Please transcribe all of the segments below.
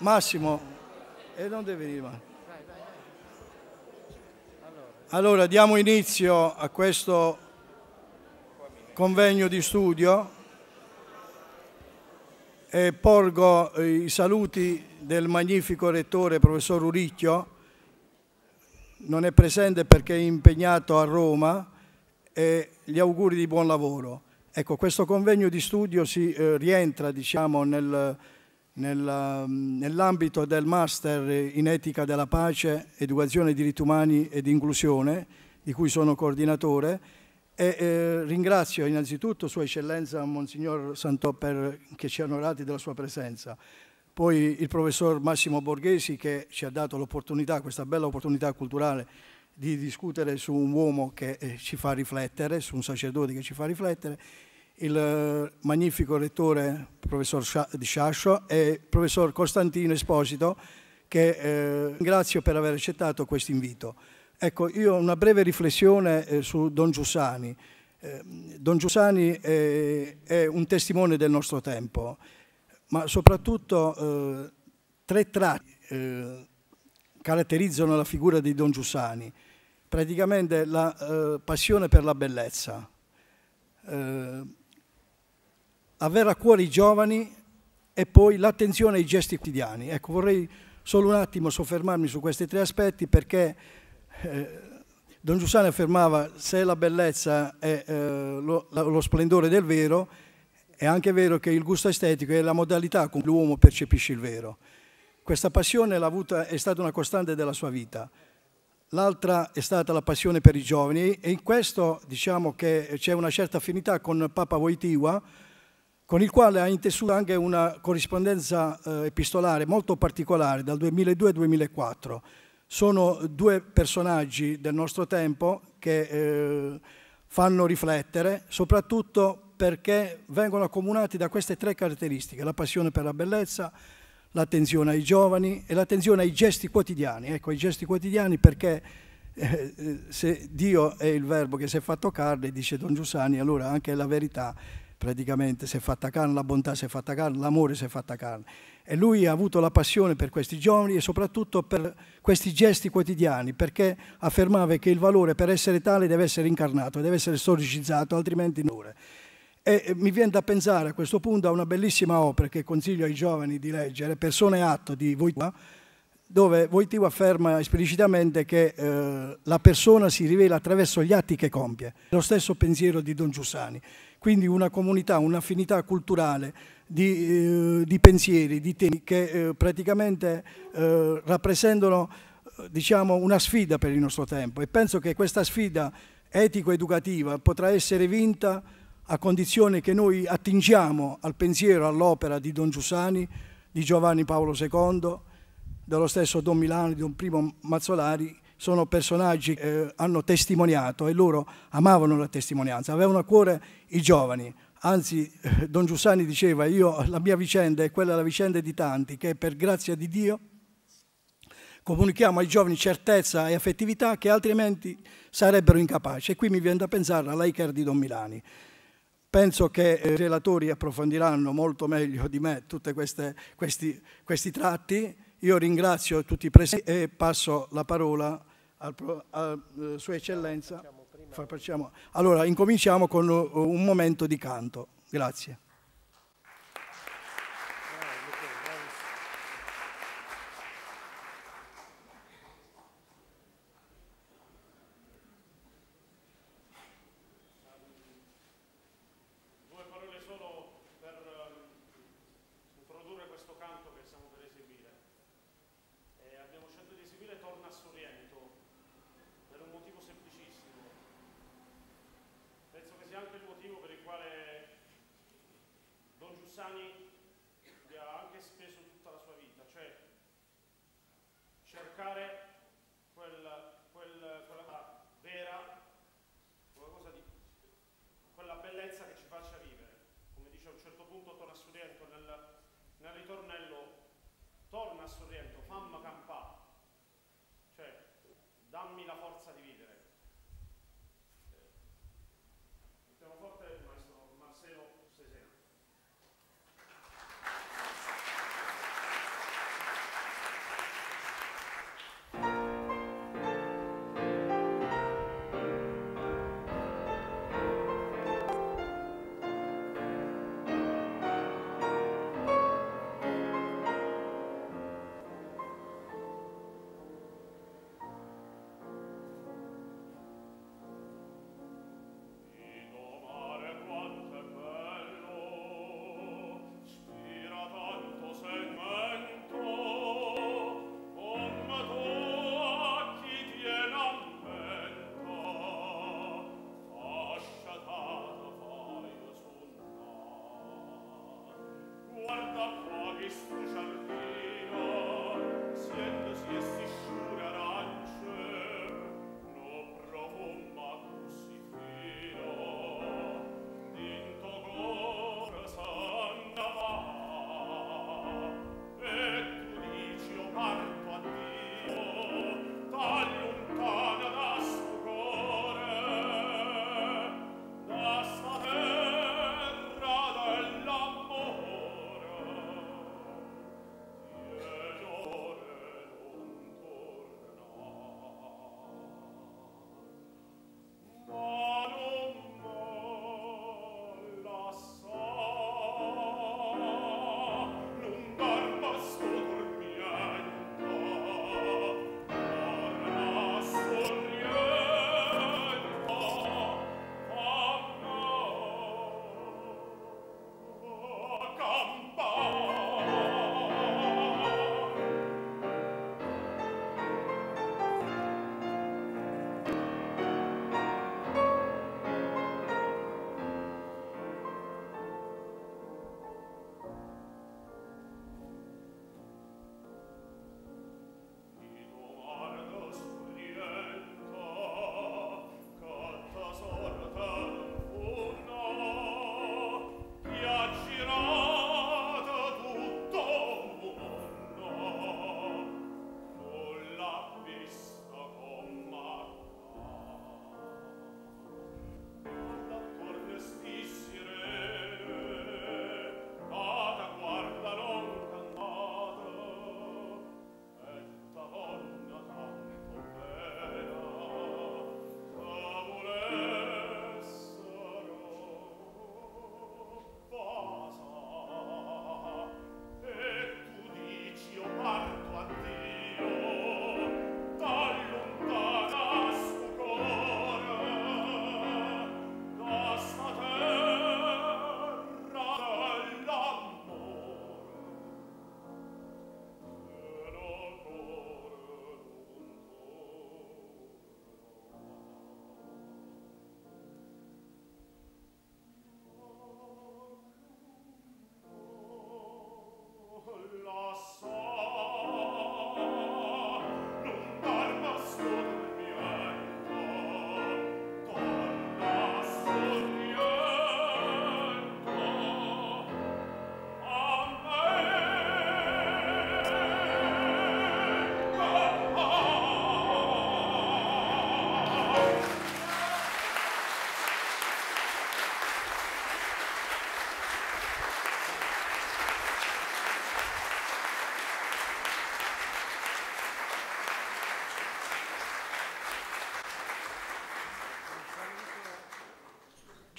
Massimo, e non deve venire mai. Allora, diamo inizio a questo convegno di studio e porgo i saluti del magnifico rettore professor Uricchio, non è presente perché è impegnato a Roma e gli auguri di buon lavoro. Ecco, questo convegno di studio si eh, rientra diciamo, nel, nell'ambito del Master in Etica della Pace, Educazione, Diritti Umani ed Inclusione, di cui sono coordinatore, e eh, ringrazio innanzitutto Sua Eccellenza Monsignor Santò per, che ci ha onorati della sua presenza, poi il professor Massimo Borghesi che ci ha dato l'opportunità, questa bella opportunità culturale di discutere su un uomo che eh, ci fa riflettere, su un sacerdote che ci fa riflettere, il eh, magnifico rettore professor Di Sciascio e il professor Costantino Esposito che eh, ringrazio per aver accettato questo invito. Ecco, io una breve riflessione eh, su Don Giussani. Eh, Don Giussani è, è, un testimone del nostro tempo, ma soprattutto eh, tre tratti eh, caratterizzano la figura di Don Giussani. Praticamente la eh, passione per la bellezza, eh, avere a cuore i giovani e poi l'attenzione ai gesti quotidiani. Ecco, vorrei solo un attimo soffermarmi su questi tre aspetti perché eh, Don Giussani affermava se la bellezza è eh, lo, lo, splendore del vero, è anche vero che il gusto estetico è la modalità con cui l'uomo percepisce il vero. Questa passione avuta, è stata una costante della sua vita. L'altra è stata la passione per i giovani e in questo diciamo che c'è una certa affinità con Papa Wojtyła, con il quale ha intessuto anche una corrispondenza eh, epistolare molto particolare dal 2002 al 2004 sono due personaggi del nostro tempo che eh, fanno riflettere, soprattutto perché vengono accomunati da queste tre caratteristiche, la passione per la bellezza, l'attenzione ai giovani e l'attenzione ai gesti quotidiani. Ecco, i gesti quotidiani perché eh se Dio è il verbo che si è fatto carne, dice Don Giussani, allora anche la verità praticamente si è fatta carne, la bontà si è fatta carne, l'amore si è fatta carne. E lui ha avuto la passione per questi giovani e soprattutto per questi gesti quotidiani, perché affermava che il valore per essere tale deve essere incarnato, deve essere storicizzato, altrimenti non. E mi viene da pensare a questo punto a una bellissima opera che consiglio ai giovani di leggere, Persone atto di Wojtyła, dove Wojtyła afferma esplicitamente che eh, la persona si rivela attraverso gli atti che compie. Lo stesso pensiero di Don Giussani quindi una comunità, un'affinità culturale di, eh, di, pensieri, di temi che eh, praticamente eh, rappresentano eh, diciamo, una sfida per il nostro tempo. E penso che questa sfida etico-educativa potrà essere vinta a condizione che noi attingiamo al pensiero, all'opera di Don Giussani, di Giovanni Paolo II, dello stesso Don Milano, di Don Primo Mazzolari, sono personaggi che eh, hanno testimoniato e loro amavano la testimonianza, avevano a cuore i giovani. Anzi, eh, Don Giussani diceva, io la mia vicenda è quella della vicenda di tanti, che per grazia di Dio comunichiamo ai giovani certezza e affettività che altrimenti sarebbero incapaci. E qui mi viene da pensare all'Iker di Don Milani. Penso che eh, i relatori approfondiranno molto meglio di me tutti questi, questi tratti. Io ringrazio tutti i presenti e passo la parola al, a uh, Sua Eccellenza. Facciamo, allora, incominciamo con uh, un momento di canto. Grazie. Bolzani vi ha anche speso tutta la sua vita, cioè cercare quel, quel, quella cosa vera, quella, cosa di, quella bellezza che ci faccia vivere. Come dice a un certo punto torna a Sorrento nel, nel ritornello, torna a Sorrento grace.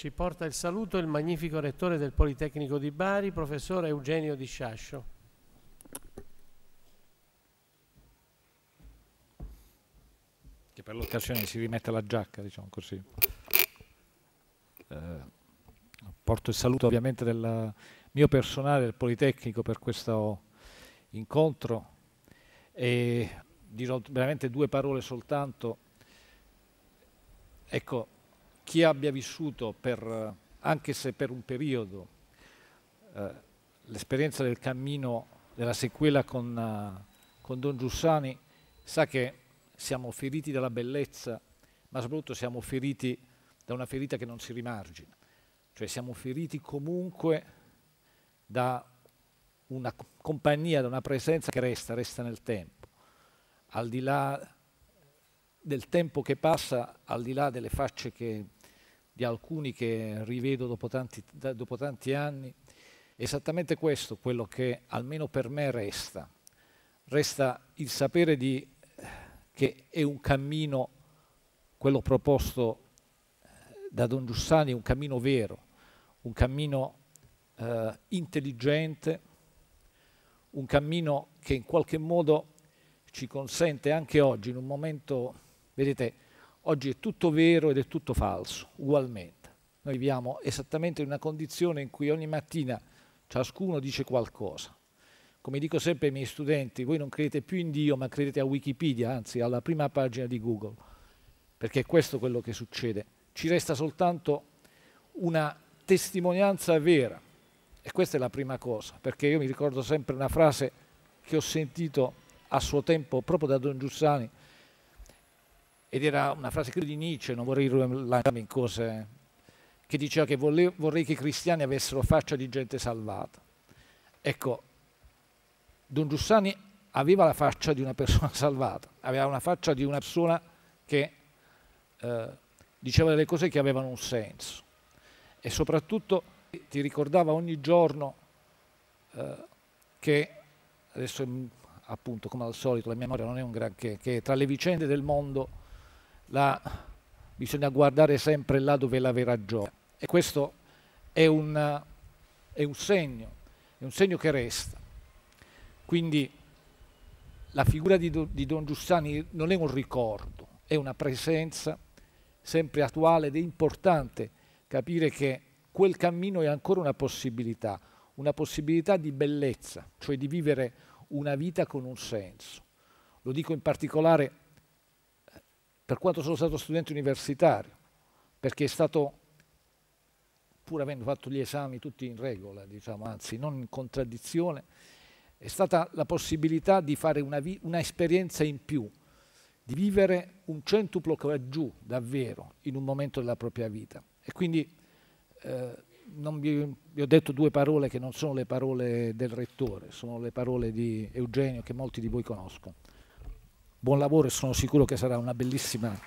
Ci porta il saluto il magnifico rettore del Politecnico di Bari, professore Eugenio Di Sciascio. Che per l'occasione si rimette la giacca, diciamo così. Eh, porto il saluto ovviamente del mio personale del Politecnico per questo incontro e dirò veramente due parole soltanto. Ecco, chi abbia vissuto, per, anche se per un periodo, eh, l'esperienza del cammino, della sequela con, uh, con Don Giussani, sa che siamo feriti dalla bellezza, ma soprattutto siamo feriti da una ferita che non si rimargina. Cioè siamo feriti comunque da una compagnia, da una presenza che resta, resta nel tempo. Al di là del tempo che passa, al di là delle facce che di alcuni che rivedo dopo tanti, dopo tanti anni, esattamente questo quello che almeno per me resta. Resta il sapere di, che è un cammino, quello proposto eh, da Don Giussani, un cammino vero, un cammino eh, intelligente, un cammino che in qualche modo ci consente anche oggi, in un momento, vedete, Oggi è tutto vero ed è tutto falso, ugualmente. Noi viviamo esattamente in una condizione in cui ogni mattina ciascuno dice qualcosa. Come dico sempre ai miei studenti, voi non credete più in Dio, ma credete a Wikipedia, anzi alla prima pagina di Google, perché è questo quello che succede. Ci resta soltanto una testimonianza vera E questa è la prima cosa, perché io mi ricordo sempre una frase che ho sentito a suo tempo proprio da Don Giussani, ed era una frase credo di Nietzsche, non vorrei lanciarmi in cose, che diceva che vorrei, che i cristiani avessero faccia di gente salvata. Ecco, Don Giussani aveva la faccia di una persona salvata, aveva una faccia di una persona che eh, diceva delle cose che avevano un senso e soprattutto ti ricordava ogni giorno eh, che, adesso appunto come al solito la mia memoria non è un granché, che tra le vicende del mondo la, bisogna guardare sempre là dove la vera gioia e questo è un, è un segno, è un segno che resta. Quindi la figura di, di Don Giussani non è un ricordo, è una presenza sempre attuale ed è importante capire che quel cammino è ancora una possibilità, una possibilità di bellezza, cioè di vivere una vita con un senso. Lo dico in particolare per quanto sono stato studente universitario, perché è stato, pur avendo fatto gli esami tutti in regola, diciamo, anzi non in contraddizione, è stata la possibilità di fare una, una esperienza in più, di vivere un centuplo che giù davvero in un momento della propria vita. E quindi eh, vi, vi, ho detto due parole che non sono le parole del rettore, sono le parole di Eugenio che molti di voi conoscono. Buon lavoro e sono sicuro che sarà una bellissima...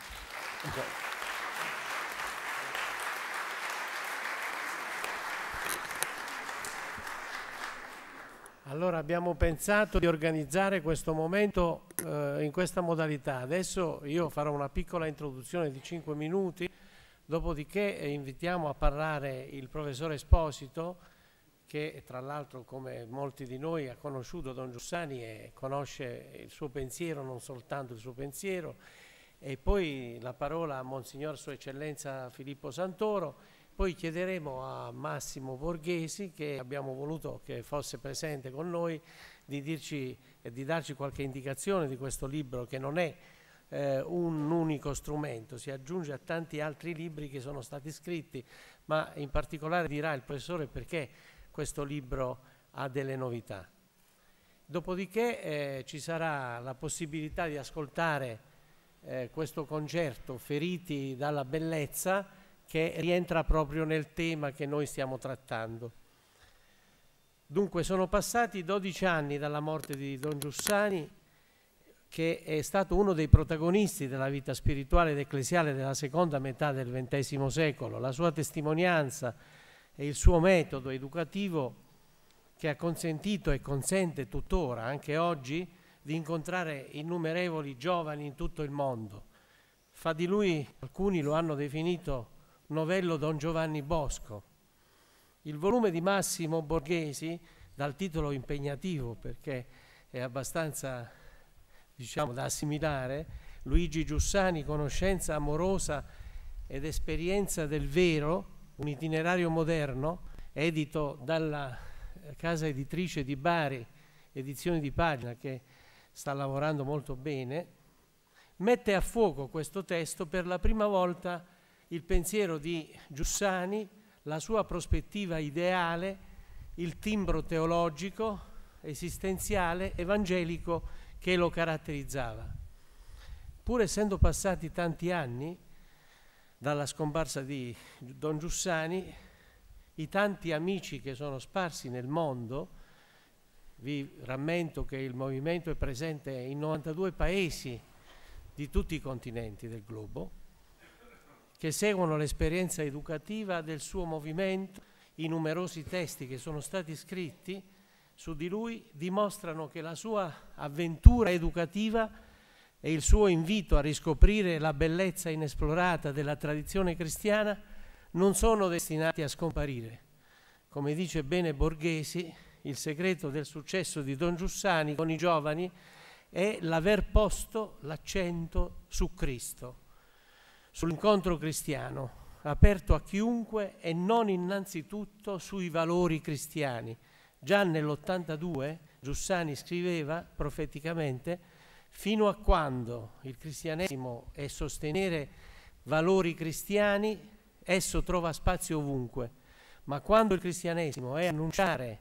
Allora abbiamo pensato di organizzare questo momento eh, in questa modalità. Adesso io farò una piccola introduzione di 5 minuti, dopodiché eh, invitiamo a parlare il professor Esposito, che tra l'altro come molti di noi ha conosciuto Don Giussani e conosce il suo pensiero, non soltanto il suo pensiero, e poi la parola a Monsignor Sua Eccellenza Filippo Santoro. Poi chiederemo a Massimo Borghesi, che abbiamo voluto che fosse presente con noi, di, dirci, di darci qualche indicazione di questo libro che non è eh, un unico strumento, si aggiunge a tanti altri libri che sono stati scritti, ma in particolare dirà il professore perché questo libro ha delle novità. Dopodiché eh, ci sarà la possibilità di ascoltare eh, questo concerto Feriti dalla bellezza che rientra proprio nel tema che noi stiamo trattando. Dunque sono passati 12 anni dalla morte di Don Giussani, che è stato uno dei protagonisti della vita spirituale ed ecclesiale della seconda metà del XX secolo. La sua testimonianza e il suo metodo educativo che ha consentito e consente tuttora, anche oggi, di incontrare innumerevoli giovani in tutto il mondo. Fa di lui, alcuni lo hanno definito novello Don Giovanni Bosco. Il volume di Massimo Borghesi, dal titolo impegnativo perché è abbastanza diciamo, da assimilare, Luigi Giussani, Conoscenza amorosa ed esperienza del vero, un itinerario moderno, edito dalla casa editrice di Bari, edizioni di pagina, che sta lavorando molto bene, mette a fuoco questo testo per la prima volta il pensiero di Giussani, la sua prospettiva ideale, il timbro teologico, esistenziale, evangelico che lo caratterizzava. Pur essendo passati tanti anni dalla scomparsa di Don Giussani, i tanti amici che sono sparsi nel mondo, vi rammento che il movimento è presente in 92 paesi di tutti i continenti del globo, che seguono l'esperienza educativa del suo movimento, i numerosi testi che sono stati scritti su di lui dimostrano che la sua avventura educativa e il suo invito a riscoprire la bellezza inesplorata della tradizione cristiana non sono destinati a scomparire. Come dice bene Borghesi, il segreto del successo di Don Giussani con i giovani è l'aver posto l'accento su Cristo sull'incontro cristiano, aperto a chiunque e non innanzitutto sui valori cristiani. Già nell'82 Giussani scriveva profeticamente, fino a quando il cristianesimo è sostenere valori cristiani, esso trova spazio ovunque, ma quando il cristianesimo è annunciare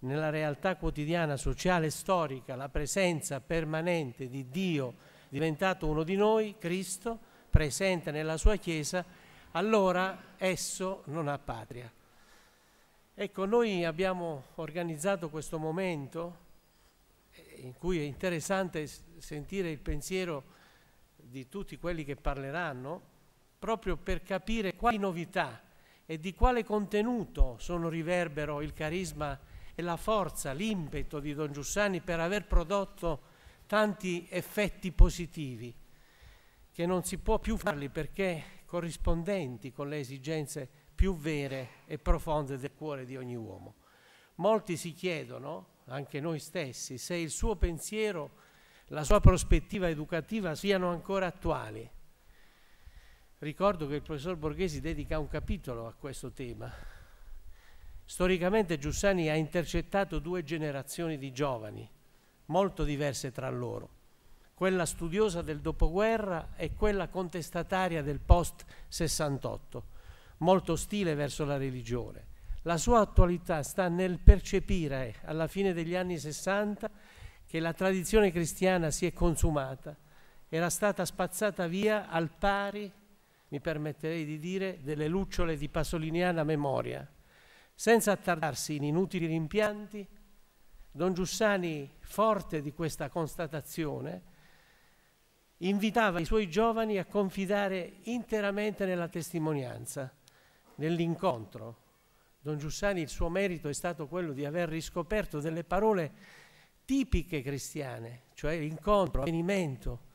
nella realtà quotidiana, sociale e storica la presenza permanente di Dio diventato uno di noi, Cristo, presente nella sua Chiesa, allora esso non ha patria. Ecco, noi abbiamo organizzato questo momento eh, in cui è interessante sentire il pensiero di tutti quelli che parleranno, proprio per capire quali novità e di quale contenuto sono riverbero il carisma e la forza, l'impeto di Don Giussani per aver prodotto tanti effetti positivi che non si può più farli perché corrispondenti con le esigenze più vere e profonde del cuore di ogni uomo. Molti si chiedono, anche noi stessi, se il suo pensiero, la sua prospettiva educativa siano ancora attuali. Ricordo che il professor Borghesi dedica un capitolo a questo tema. Storicamente Giussani ha intercettato due generazioni di giovani, molto diverse tra loro, quella studiosa del dopoguerra e quella contestataria del post 68, molto ostile verso la religione. La sua attualità sta nel percepire alla fine degli anni 60 che la tradizione cristiana si è consumata, era stata spazzata via al pari, mi permetterei di dire, delle lucciole di pasoliniana memoria, senza attardarsi in inutili rimpianti Don Giussani, forte di questa constatazione, invitava i suoi giovani a confidare interamente nella testimonianza, nell'incontro. Don Giussani, il suo merito è stato quello di aver riscoperto delle parole tipiche cristiane, cioè l'incontro, l'avvenimento,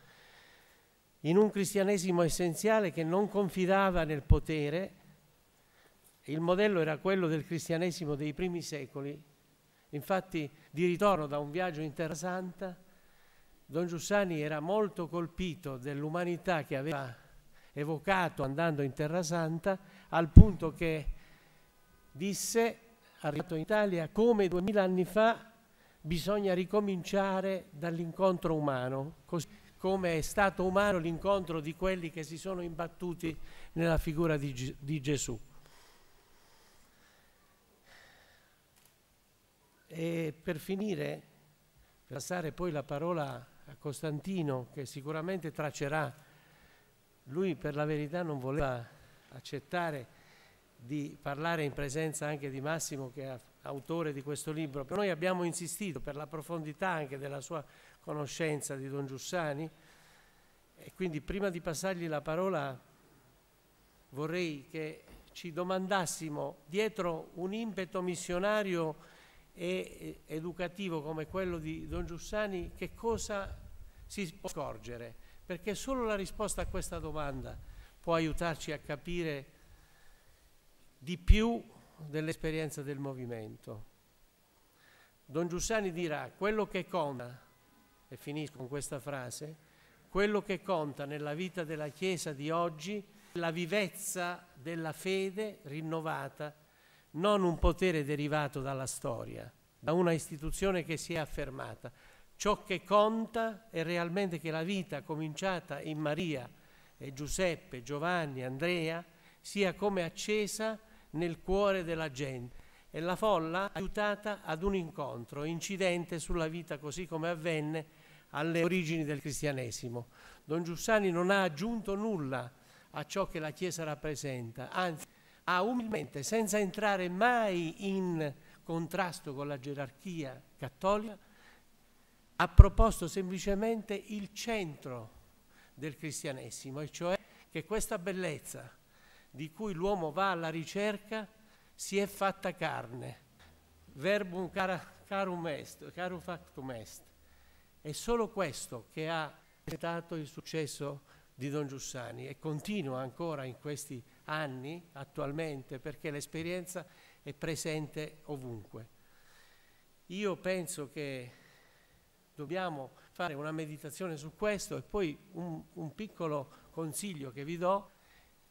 in un cristianesimo essenziale che non confidava nel potere. Il modello era quello del cristianesimo dei primi secoli, Infatti, di ritorno da un viaggio in Terra Santa, Don Giussani era molto colpito dell'umanità che aveva evocato andando in Terra Santa, al punto che disse, arrivato in Italia, come duemila anni fa bisogna ricominciare dall'incontro umano, così come è stato umano l'incontro di quelli che si sono imbattuti nella figura di, di Gesù. E per finire, passare poi la parola a Costantino, che sicuramente tracerà, lui per la verità non voleva accettare di parlare in presenza anche di Massimo, che è autore di questo libro, noi abbiamo insistito per la profondità anche della sua conoscenza di Don Giussani, e quindi prima di passargli la parola vorrei che ci domandassimo dietro un impeto missionario e educativo come quello di Don Giussani, che cosa si può scorgere? Perché solo la risposta a questa domanda può aiutarci a capire di più dell'esperienza del movimento. Don Giussani dirà, quello che conta, e finisco con questa frase, quello che conta nella vita della Chiesa di oggi è la vivezza della fede rinnovata non un potere derivato dalla storia, da una istituzione che si è affermata. Ciò che conta è realmente che la vita cominciata in Maria e Giuseppe, Giovanni, Andrea sia come accesa nel cuore della gente e la folla aiutata ad un incontro incidente sulla vita così come avvenne alle origini del cristianesimo. Don Giussani non ha aggiunto nulla a ciò che la Chiesa rappresenta, anzi ha umilmente, senza entrare mai in contrasto con la gerarchia cattolica, ha proposto semplicemente il centro del cristianesimo, e cioè che questa bellezza di cui l'uomo va alla ricerca si è fatta carne. Verbum cara, carum est, carum factum est. È solo questo che ha stato il successo di Don Giussani e continua ancora in questi anni attualmente perché l'esperienza è presente ovunque. Io penso che dobbiamo fare una meditazione su questo e poi un, un piccolo consiglio che vi do,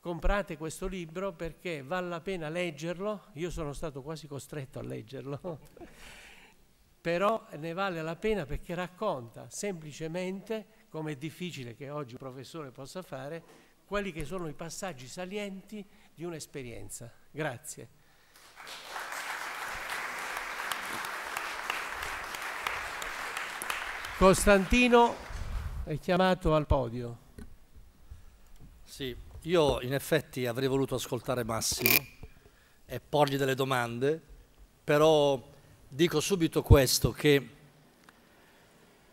comprate questo libro perché vale la pena leggerlo, io sono stato quasi costretto a leggerlo, però ne vale la pena perché racconta semplicemente, come è difficile che oggi un professore possa fare, quelli che sono i passaggi salienti di un'esperienza. Grazie. Costantino è chiamato al podio. Sì, io in effetti avrei voluto ascoltare Massimo e porgli delle domande, però dico subito questo, che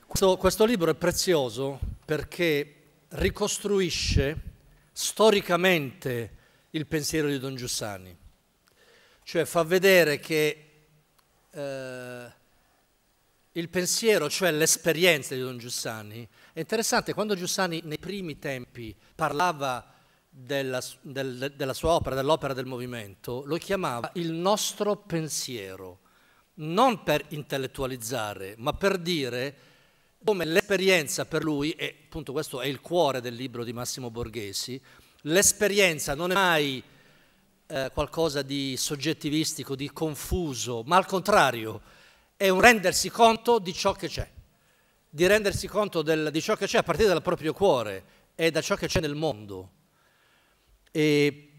questo, questo libro è prezioso perché ricostruisce storicamente il pensiero di Don Giussani, cioè fa vedere che eh, il pensiero, cioè l'esperienza di Don Giussani, è interessante. Quando Giussani nei primi tempi parlava della, del, della sua opera, dell'opera del movimento, lo chiamava il nostro pensiero, non per intellettualizzare, ma per dire come l'esperienza per lui, e appunto questo è il cuore del libro di Massimo Borghesi, l'esperienza non è mai eh, qualcosa di soggettivistico, di confuso, ma al contrario è un rendersi conto di ciò che c'è, di rendersi conto del, di ciò che c'è a partire dal proprio cuore e da ciò che c'è nel mondo. E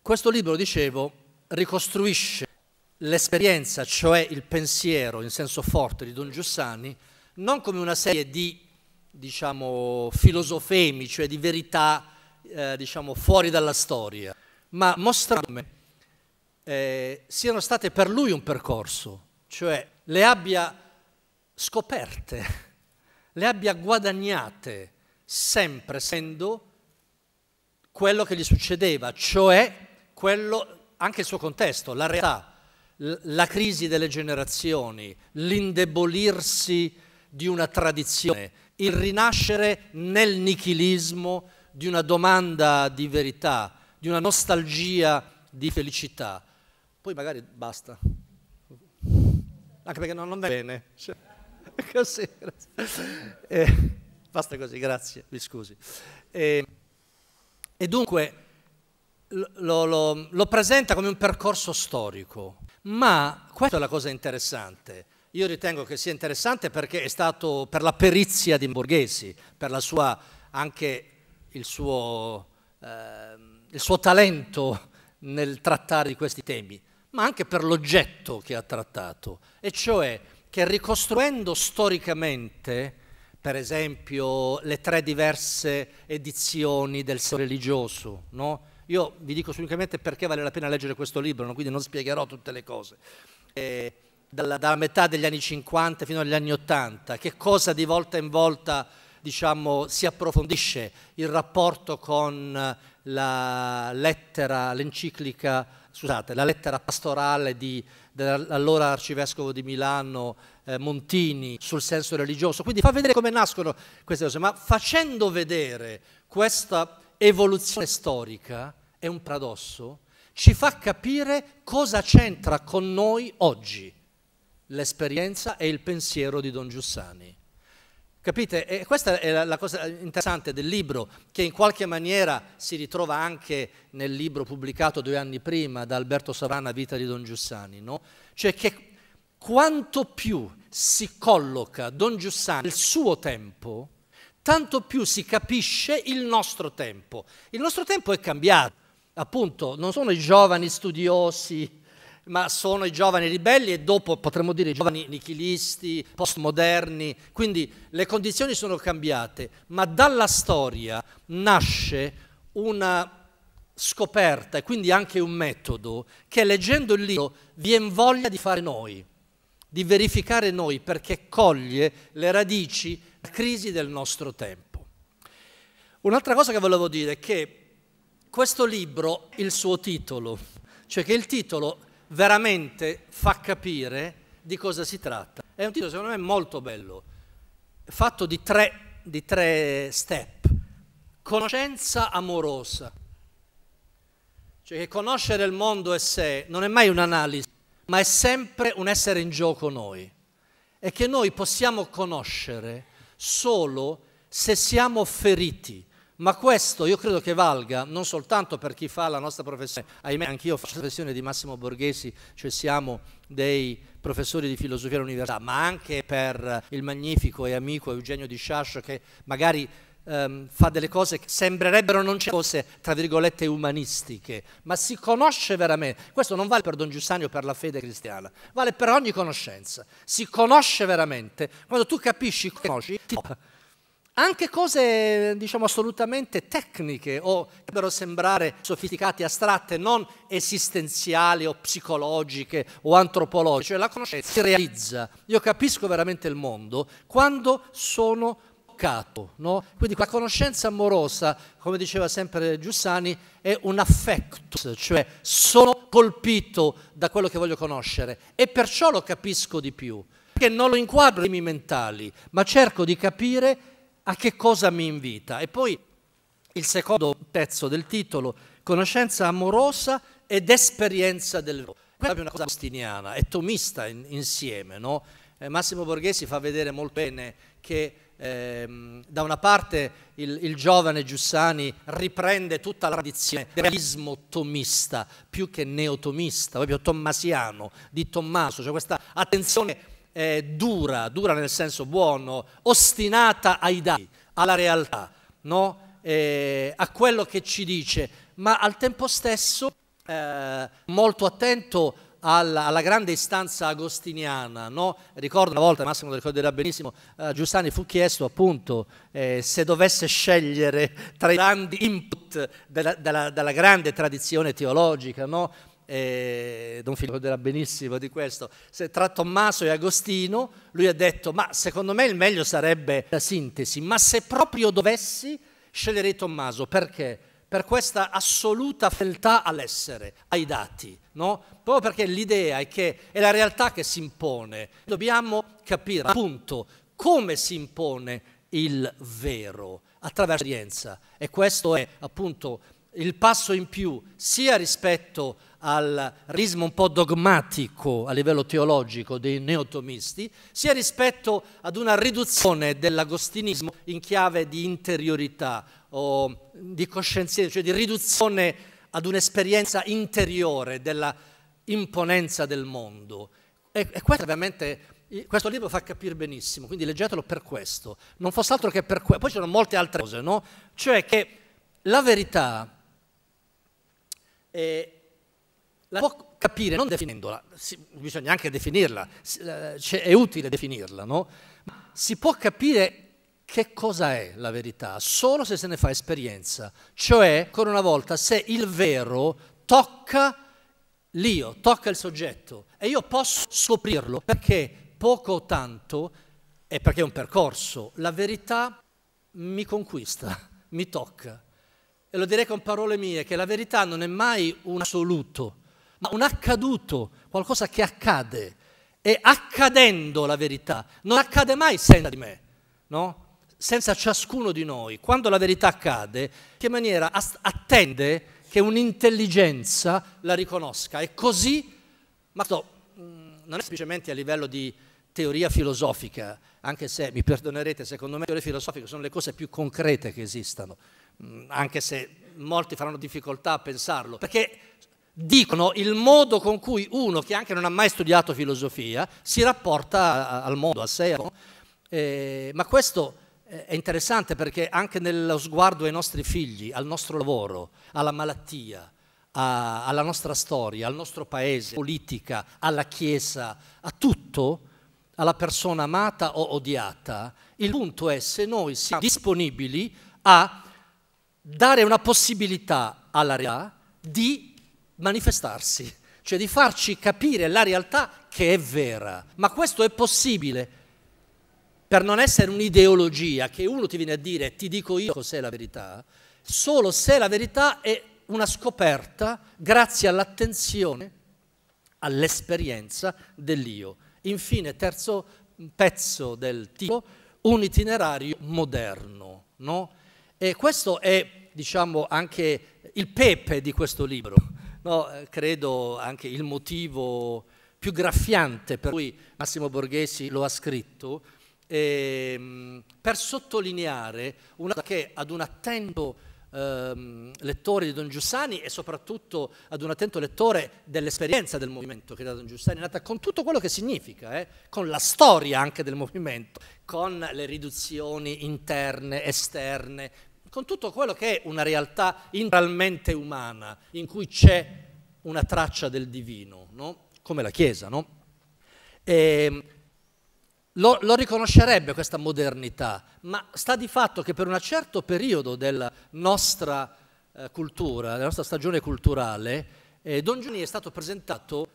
questo libro, dicevo, ricostruisce l'esperienza, cioè il pensiero in senso forte di Don Giussani, non come una serie di, diciamo, filosofemi, cioè di verità, eh, diciamo, fuori dalla storia, ma mostrando come eh, siano state per lui un percorso, cioè le abbia scoperte, le abbia guadagnate, sempre essendo quello che gli succedeva, cioè quello, anche il suo contesto, la realtà, la crisi delle generazioni, l'indebolirsi di una tradizione, il rinascere nel nichilismo di una domanda di verità, di una nostalgia di felicità. Poi magari basta. Anche perché non, non va bene. Cioè, così, eh, basta così, grazie, mi scusi. Eh, e dunque lo, lo, lo presenta come un percorso storico, ma questa è la cosa interessante. Io ritengo che sia interessante perché è stato per la perizia di Borghesi, per la sua, anche il suo, eh, il suo talento nel trattare di questi temi, ma anche per l'oggetto che ha trattato, e cioè che ricostruendo storicamente, per esempio, le tre diverse edizioni del sé religioso, no? Io vi dico unicamente perché vale la pena leggere questo libro, no? quindi non spiegherò tutte le cose. Eh, dalla, dalla, metà degli anni 50 fino agli anni 80, che cosa di volta in volta diciamo, si approfondisce il rapporto con la lettera, l'enciclica, scusate, la lettera pastorale dell'allora arcivescovo di Milano eh, Montini sul senso religioso. Quindi fa vedere come nascono queste cose, ma facendo vedere questa evoluzione storica, è un paradosso, ci fa capire cosa c'entra con noi oggi l'esperienza e il pensiero di Don Giussani. Capite? E questa è la cosa interessante del libro, che in qualche maniera si ritrova anche nel libro pubblicato due anni prima da Alberto Savana, Vita di Don Giussani, no? Cioè che quanto più si colloca Don Giussani nel suo tempo, tanto più si capisce il nostro tempo. Il nostro tempo è cambiato, appunto, non sono i giovani studiosi, ma sono i giovani ribelli e dopo potremmo dire i giovani nichilisti, postmoderni, quindi le condizioni sono cambiate, ma dalla storia nasce una scoperta e quindi anche un metodo che leggendo il libro viene voglia di fare noi, di verificare noi perché coglie le radici della crisi del nostro tempo. Un'altra cosa che volevo dire è che questo libro, il suo titolo, cioè che il titolo veramente fa capire di cosa si tratta. È un titolo secondo me molto bello, fatto di tre, di tre step. Conoscenza amorosa, cioè che conoscere il mondo e sé non è mai un'analisi, ma è sempre un essere in gioco noi. E che noi possiamo conoscere solo se siamo feriti, ma questo io credo che valga non soltanto per chi fa la nostra professione, ahimè anch'io faccio la professione di Massimo Borghesi, cioè siamo dei professori di filosofia all'università, ma anche per il magnifico e amico Eugenio Di Sciascio che magari ehm, fa delle cose che sembrerebbero non c'è cose, tra virgolette, umanistiche, ma si conosce veramente. Questo non vale per Don Giussani o per la fede cristiana, vale per ogni conoscenza. Si conosce veramente. Quando tu capisci, conosci, ti anche cose, diciamo, assolutamente tecniche o che potrebbero sembrare sofisticate, astratte, non esistenziali o psicologiche o antropologiche. Cioè la conoscenza si realizza. Io capisco veramente il mondo quando sono toccato. No? Quindi la conoscenza amorosa, come diceva sempre Giussani, è un affectus, cioè sono colpito da quello che voglio conoscere e perciò lo capisco di più. Perché non lo inquadro nei miei mentali, ma cerco di capire a che cosa mi invita. E poi il secondo pezzo del titolo, conoscenza amorosa ed esperienza del vero. Questa è una cosa agostiniana, è tomista in, insieme. No? Eh, Massimo Borghesi fa vedere molto bene che eh, da una parte il, il, giovane Giussani riprende tutta la tradizione del realismo tomista, più che neotomista, proprio tommasiano, di Tommaso, cioè questa attenzione eh, dura, dura nel senso buono, ostinata ai dati, alla realtà, no? eh, a quello che ci dice, ma al tempo stesso eh, molto attento alla, alla, grande istanza agostiniana. No? Ricordo una volta, Massimo lo ricorderà benissimo, eh, Giussani fu chiesto appunto eh, se dovesse scegliere tra i grandi input della, della, della grande tradizione teologica, no? eh, Don Filippo ricorderà benissimo di questo, se tra Tommaso e Agostino, lui ha detto, ma secondo me il meglio sarebbe la sintesi, ma se proprio dovessi, sceglierei Tommaso, perché? Per questa assoluta fedeltà all'essere, ai dati, no? Proprio perché l'idea è che è la realtà che si impone, dobbiamo capire appunto come si impone il vero attraverso l'esperienza e questo è appunto il passo in più sia rispetto al realismo un po' dogmatico a livello teologico dei neotomisti, sia rispetto ad una riduzione dell'agostinismo in chiave di interiorità o di coscienza, cioè di riduzione ad un'esperienza interiore della imponenza del mondo. E, e questo ovviamente questo libro fa capire benissimo, quindi leggetelo per questo, non fosse altro che per questo. Poi ci sono molte altre cose, no? Cioè che la verità è, la può capire non definendola, si, bisogna anche definirla, eh, cioè, è utile definirla, no? Si può capire che cosa è la verità solo se se ne fa esperienza, cioè, ancora una volta, se il vero tocca l'io, tocca il soggetto e io posso scoprirlo perché poco o tanto è perché è un percorso, la verità mi conquista, mi tocca. E lo direi con parole mie, che la verità non è mai un assoluto, ma un accaduto, qualcosa che accade. E accadendo la verità, non accade mai senza di me, no? senza ciascuno di noi. Quando la verità accade, che maniera attende che un'intelligenza la riconosca. E così, ma sto, mm, non è semplicemente a livello di teoria filosofica, anche se mi perdonerete, secondo me le teorie filosofiche sono le cose più concrete che esistano, mm, anche se molti faranno difficoltà a pensarlo, perché dicono il modo con cui uno che anche non ha mai studiato filosofia si rapporta al mondo, a sé. Eh, ma questo è interessante perché anche nello sguardo ai nostri figli, al nostro lavoro, alla malattia, a, alla nostra storia, al nostro paese, politica, alla Chiesa, a tutto, alla persona amata o odiata, il punto è se noi siamo disponibili a dare una possibilità alla realtà di manifestarsi, cioè di farci capire la realtà che è vera. Ma questo è possibile per non essere un'ideologia che uno ti viene a dire ti dico io cos'è la verità, solo se la verità è una scoperta grazie all'attenzione, all'esperienza dell'io. Infine, terzo pezzo del tipo, un itinerario moderno. No? E questo è, diciamo, anche il pepe di questo libro no, eh, credo anche il motivo più graffiante per cui Massimo Borghesi lo ha scritto, ehm, per sottolineare una cosa che ad un attento ehm, lettori di Don Giussani e soprattutto ad un attento lettore dell'esperienza del movimento che da Don Giussani è nata con tutto quello che significa, eh, con la storia anche del movimento, con le riduzioni interne, esterne, con tutto quello che è una realtà integralmente umana, in cui c'è una traccia del divino, no? come la Chiesa. No? E, lo, lo, riconoscerebbe questa modernità, ma sta di fatto che per un certo periodo della nostra eh, cultura, della nostra stagione culturale, eh, Don Giuni è stato presentato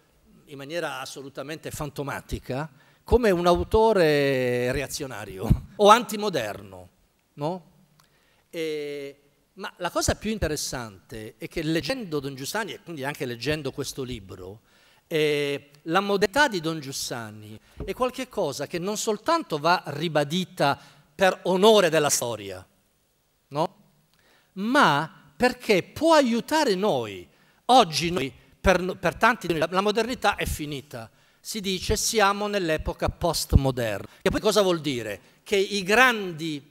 in maniera assolutamente fantomatica come un autore reazionario o antimoderno. No? E, ma la cosa più interessante è che leggendo Don Giussani e quindi anche leggendo questo libro, eh, la modernità di Don Giussani è qualcosa che non soltanto va ribadita per onore della storia, no? ma perché può aiutare noi. Oggi noi, per, per tanti di noi, la modernità è finita. Si dice siamo nell'epoca postmoderna. E poi cosa vuol dire? Che i grandi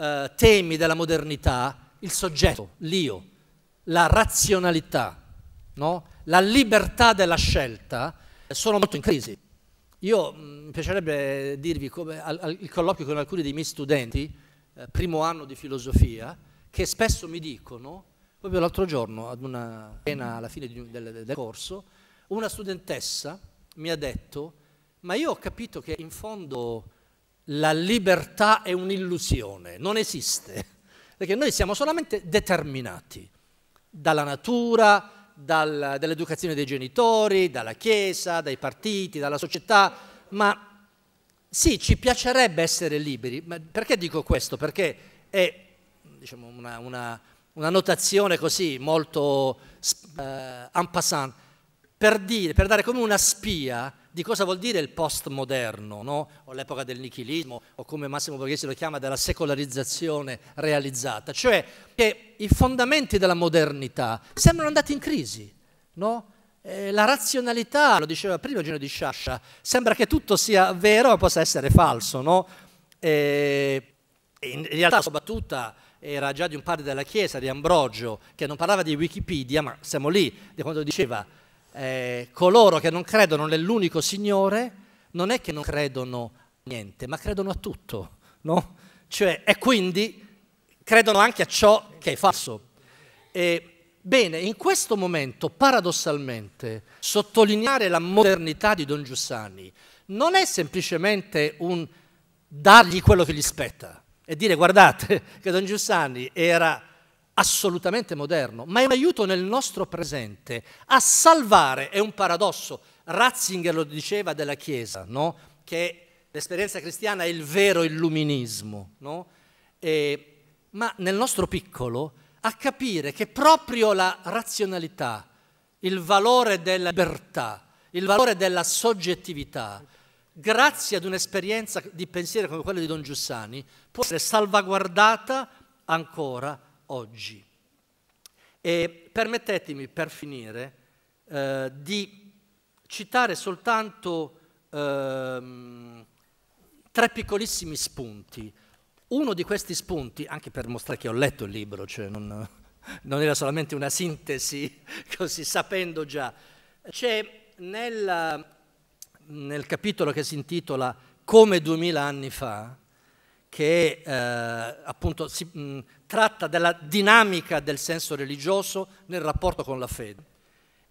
eh, temi della modernità, il soggetto, l'io, la razionalità, no? la libertà della scelta, sono molto in crisi. Io mm, mi piacerebbe dirvi come al, al, il colloquio con alcuni dei miei studenti, eh, primo anno di filosofia, che spesso mi dicono, proprio l'altro giorno, ad una cena alla fine di, del, del corso, una studentessa mi ha detto, ma io ho capito che in fondo la libertà è un'illusione, non esiste, perché noi siamo solamente determinati dalla natura, dal, dall'educazione dei genitori, dalla Chiesa, dai partiti, dalla società, ma sì, ci piacerebbe essere liberi, ma perché dico questo? Perché è diciamo, una, una, una, notazione così molto eh, en passant, per, dire, per dare come una spia di cosa vuol dire il postmoderno, no? o l'epoca del nichilismo, o come Massimo Borghesi lo chiama, della secolarizzazione realizzata, cioè che i fondamenti della modernità sembrano andati in crisi. No? Eh, la razionalità, lo diceva prima Eugenio di Sciascia, sembra che tutto sia vero ma possa essere falso. No? Eh, in realtà la sua battuta era già di un padre della Chiesa, di Ambrogio, che non parlava di Wikipedia, ma siamo lì, di quando diceva eh, coloro che non credono nell'unico Signore non è che non credono a niente, ma credono a tutto, no? Cioè, e quindi credono anche a ciò che è falso. E, bene, in questo momento, paradossalmente, sottolineare la modernità di Don Giussani non è semplicemente un dargli quello che gli spetta e dire guardate che Don Giussani era assolutamente moderno, ma è un aiuto nel nostro presente a salvare, è un paradosso, Ratzinger lo diceva della Chiesa, no? che l'esperienza cristiana è il vero illuminismo, no? e, ma nel nostro piccolo a capire che proprio la razionalità, il valore della libertà, il valore della soggettività, grazie ad un'esperienza di pensiero come quella di Don Giussani, può essere salvaguardata ancora oggi. E permettetemi per finire eh, di citare soltanto eh, tre piccolissimi spunti. Uno di questi spunti, anche per mostrare che ho letto il libro, cioè non, non era solamente una sintesi, così sapendo già, c'è nel, nel capitolo che si intitola Come duemila anni fa, che eh, appunto si, mh, tratta della dinamica del senso religioso nel rapporto con la fede.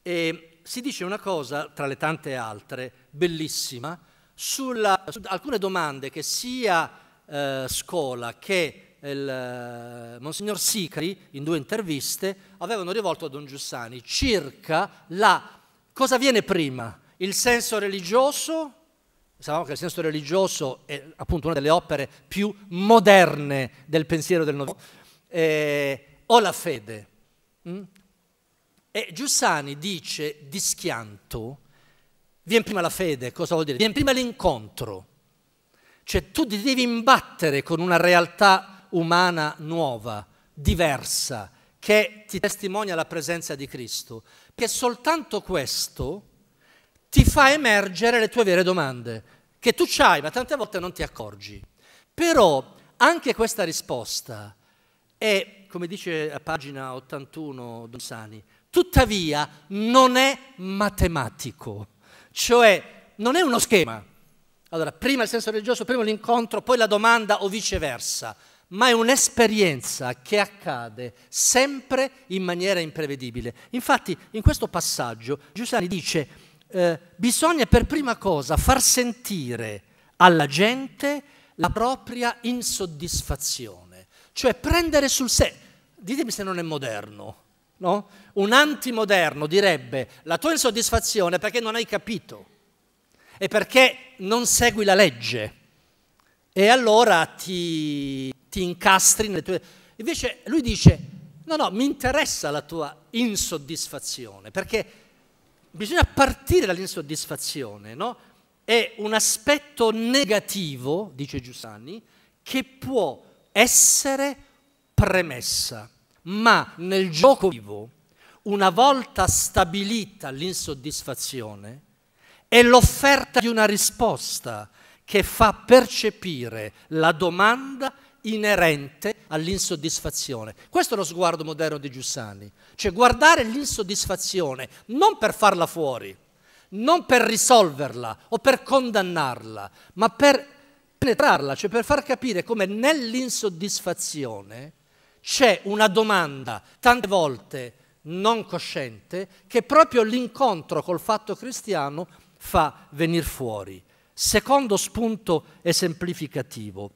E si dice una cosa, tra le tante altre, bellissima, sulla, su alcune domande che sia eh, Scola che il eh, Monsignor Sicari, in due interviste, avevano rivolto a Don Giussani circa la cosa viene prima, il senso religioso Sappiamo che il senso religioso è appunto una delle opere più moderne del pensiero del Novecento, eh, o la fede. Mm? E Giussani dice di schianto, viene prima la fede, cosa vuol dire? Viene prima l'incontro, cioè tu ti devi imbattere con una realtà umana nuova, diversa, che ti testimonia la presenza di Cristo, che soltanto questo ti fa emergere le tue vere domande, che tu c'hai, ma tante volte non ti accorgi. Però anche questa risposta è come dice a pagina 81 Don Sani, tuttavia non è matematico, cioè non è uno schema. Allora, prima il senso religioso, prima l'incontro, poi la domanda o viceversa, ma è un'esperienza che accade sempre in maniera imprevedibile. Infatti, in questo passaggio Giussani dice, eh, bisogna per prima cosa far sentire alla gente la propria insoddisfazione, cioè prendere sul serio. Ditemi se non è moderno, no? Un antimoderno direbbe la tua insoddisfazione è perché non hai capito e perché non segui la legge e allora ti, ti incastri nelle tue... Invece lui dice no, no, mi interessa la tua insoddisfazione perché bisogna partire dall'insoddisfazione, no? È un aspetto negativo, dice Giussani, che può essere premessa, ma nel gioco vivo, una volta stabilita l'insoddisfazione, è l'offerta di una risposta che fa percepire la domanda inerente all'insoddisfazione. Questo è lo sguardo moderno di Giussani, cioè guardare l'insoddisfazione non per farla fuori, non per risolverla o per condannarla, ma per penetrarla, cioè per far capire come nell'insoddisfazione c'è una domanda, tante volte non cosciente, che proprio l'incontro col fatto cristiano fa venire fuori. Secondo spunto esemplificativo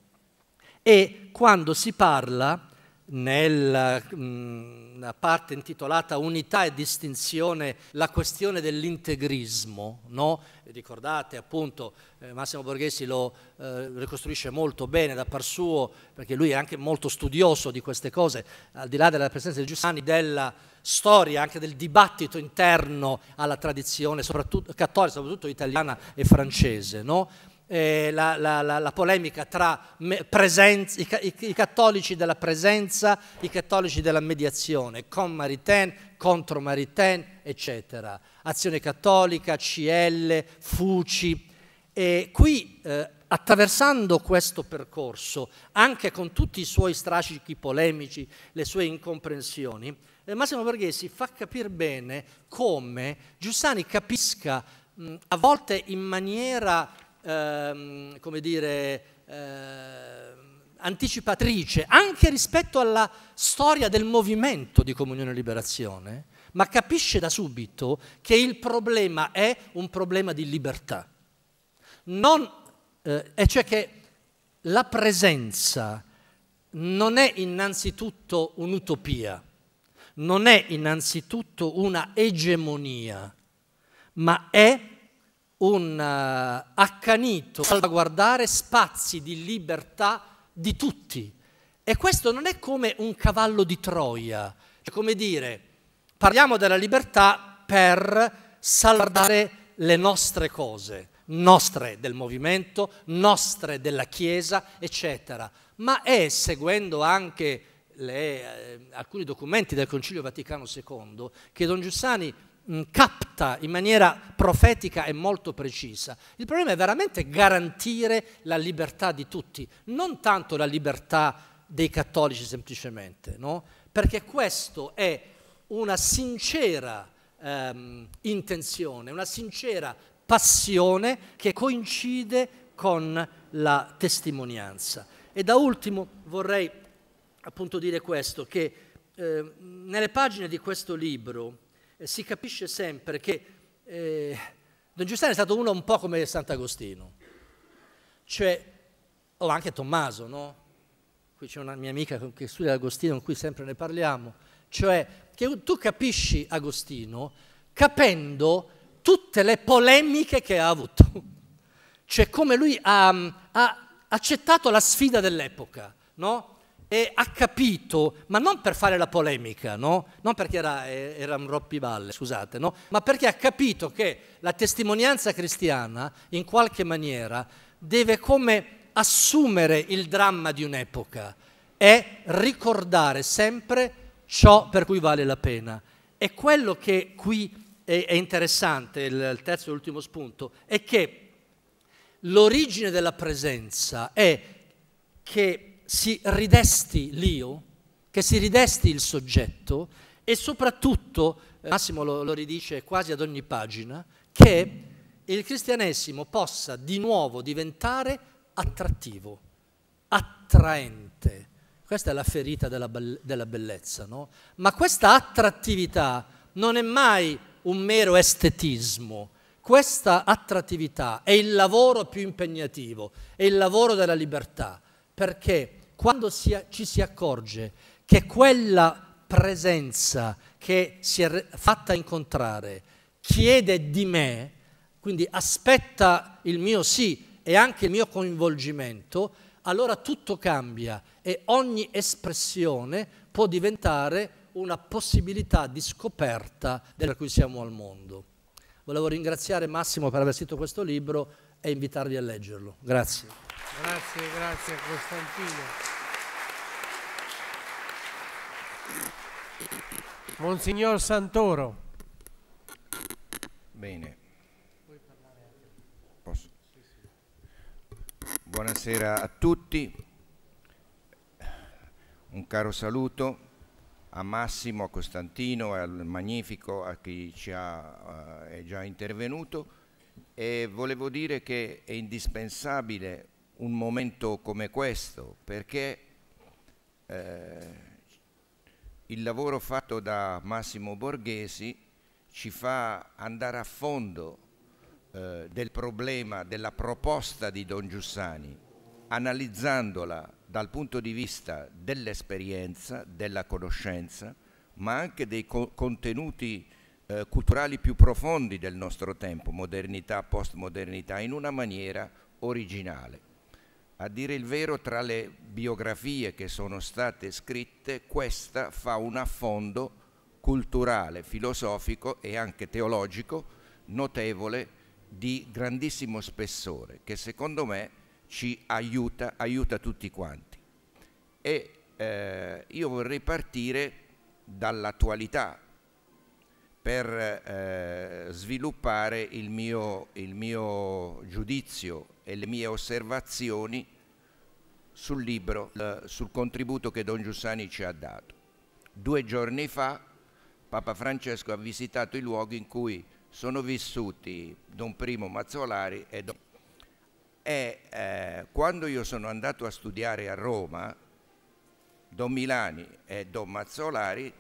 è quando si parla nella mh, parte intitolata Unità e distinzione la questione dell'integrismo, no? ricordate appunto eh, Massimo Borghesi lo eh, ricostruisce molto bene da par suo perché lui è anche molto studioso di queste cose, al di là della presenza di Giussani, della storia, anche del dibattito interno alla tradizione, soprattutto cattolica, soprattutto italiana e francese. No? Eh, la, la, la, la, polemica tra presenza, i, i, i, cattolici della presenza, i cattolici della mediazione, con Maritain, contro Maritain, eccetera. Azione Cattolica, CL, Fuci. E qui, eh, attraversando questo percorso, anche con tutti i suoi strascichi polemici, le sue incomprensioni, eh, Massimo Borghesi fa capire bene come Giussani capisca mh, a volte in maniera ehm, come dire, eh, anticipatrice anche rispetto alla storia del movimento di comunione e liberazione, ma capisce da subito che il problema è un problema di libertà. Non, eh, e cioè che la presenza non è innanzitutto un'utopia, non è innanzitutto una egemonia, ma è un uh, accanito salvaguardare spazi di libertà di tutti. E questo non è come un cavallo di Troia, è come dire, parliamo della libertà per salvaguardare le nostre cose, nostre del movimento, nostre della Chiesa, eccetera. Ma è, seguendo anche le, eh, alcuni documenti del Concilio Vaticano II, che Don Giussani capta in maniera profetica e molto precisa. Il problema è veramente garantire la libertà di tutti, non tanto la libertà dei cattolici semplicemente, no? perché questo è una sincera ehm, intenzione, una sincera passione che coincide con la testimonianza. E da ultimo vorrei appunto dire questo, che eh, nelle pagine di questo libro si capisce sempre che eh, Don Giussano è stato uno un po' come Sant'Agostino, cioè, o anche Tommaso, no? Qui c'è una mia amica che studia Agostino, con cui sempre ne parliamo, cioè che tu capisci Agostino capendo tutte le polemiche che ha avuto, cioè come lui ha, ha accettato la sfida dell'epoca, no? E ha capito, ma non per fare la polemica, no? non perché era, era un rompiballe, scusate, no? ma perché ha capito che la testimonianza cristiana, in qualche maniera, deve come assumere il dramma di un'epoca e ricordare sempre ciò per cui vale la pena. E quello che qui è, interessante, il terzo e ultimo spunto, è che l'origine della presenza è che si ridesti l'io che si ridesti il soggetto e soprattutto, eh, Massimo lo, lo ridice quasi ad ogni pagina, che il cristianesimo possa di nuovo diventare attrattivo, attraente. Questa è la ferita della, della bellezza, no? Ma questa attrattività non è mai un mero estetismo. Questa attrattività è il lavoro più impegnativo, è il lavoro della libertà, perché quando si, ci si accorge che quella presenza che si è fatta incontrare chiede di me, quindi aspetta il mio sì e anche il mio coinvolgimento, allora tutto cambia e ogni espressione può diventare una possibilità di scoperta per cui siamo al mondo. Volevo ringraziare Massimo per aver scritto questo libro e invitarvi a leggerlo. Grazie. Grazie, grazie Costantino. Monsignor Santoro. Bene. Posso? Buonasera a tutti. Un caro saluto a Massimo, a Costantino, al Magnifico, a chi ci ha, uh, è già intervenuto e volevo dire che è indispensabile un momento come questo perché eh, il lavoro fatto da Massimo Borghesi ci fa andare a fondo eh, del problema, della proposta di Don Giussani, analizzandola dal punto di vista dell'esperienza, della conoscenza, ma anche dei co- contenuti eh, culturali più profondi del nostro tempo, modernità, postmodernità, in una maniera originale. A dire il vero, tra le biografie che sono state scritte, questa fa un affondo culturale, filosofico e anche teologico notevole di grandissimo spessore, che secondo me ci aiuta, aiuta tutti quanti. E eh, io vorrei partire dall'attualità per eh, sviluppare il mio, il mio, giudizio e le mie osservazioni sul libro, sul contributo che Don Giussani ci ha dato. Due giorni fa Papa Francesco ha visitato i luoghi in cui sono vissuti Don Primo Mazzolari e Don e eh, quando io sono andato a studiare a Roma, Don Milani e Don Mazzolari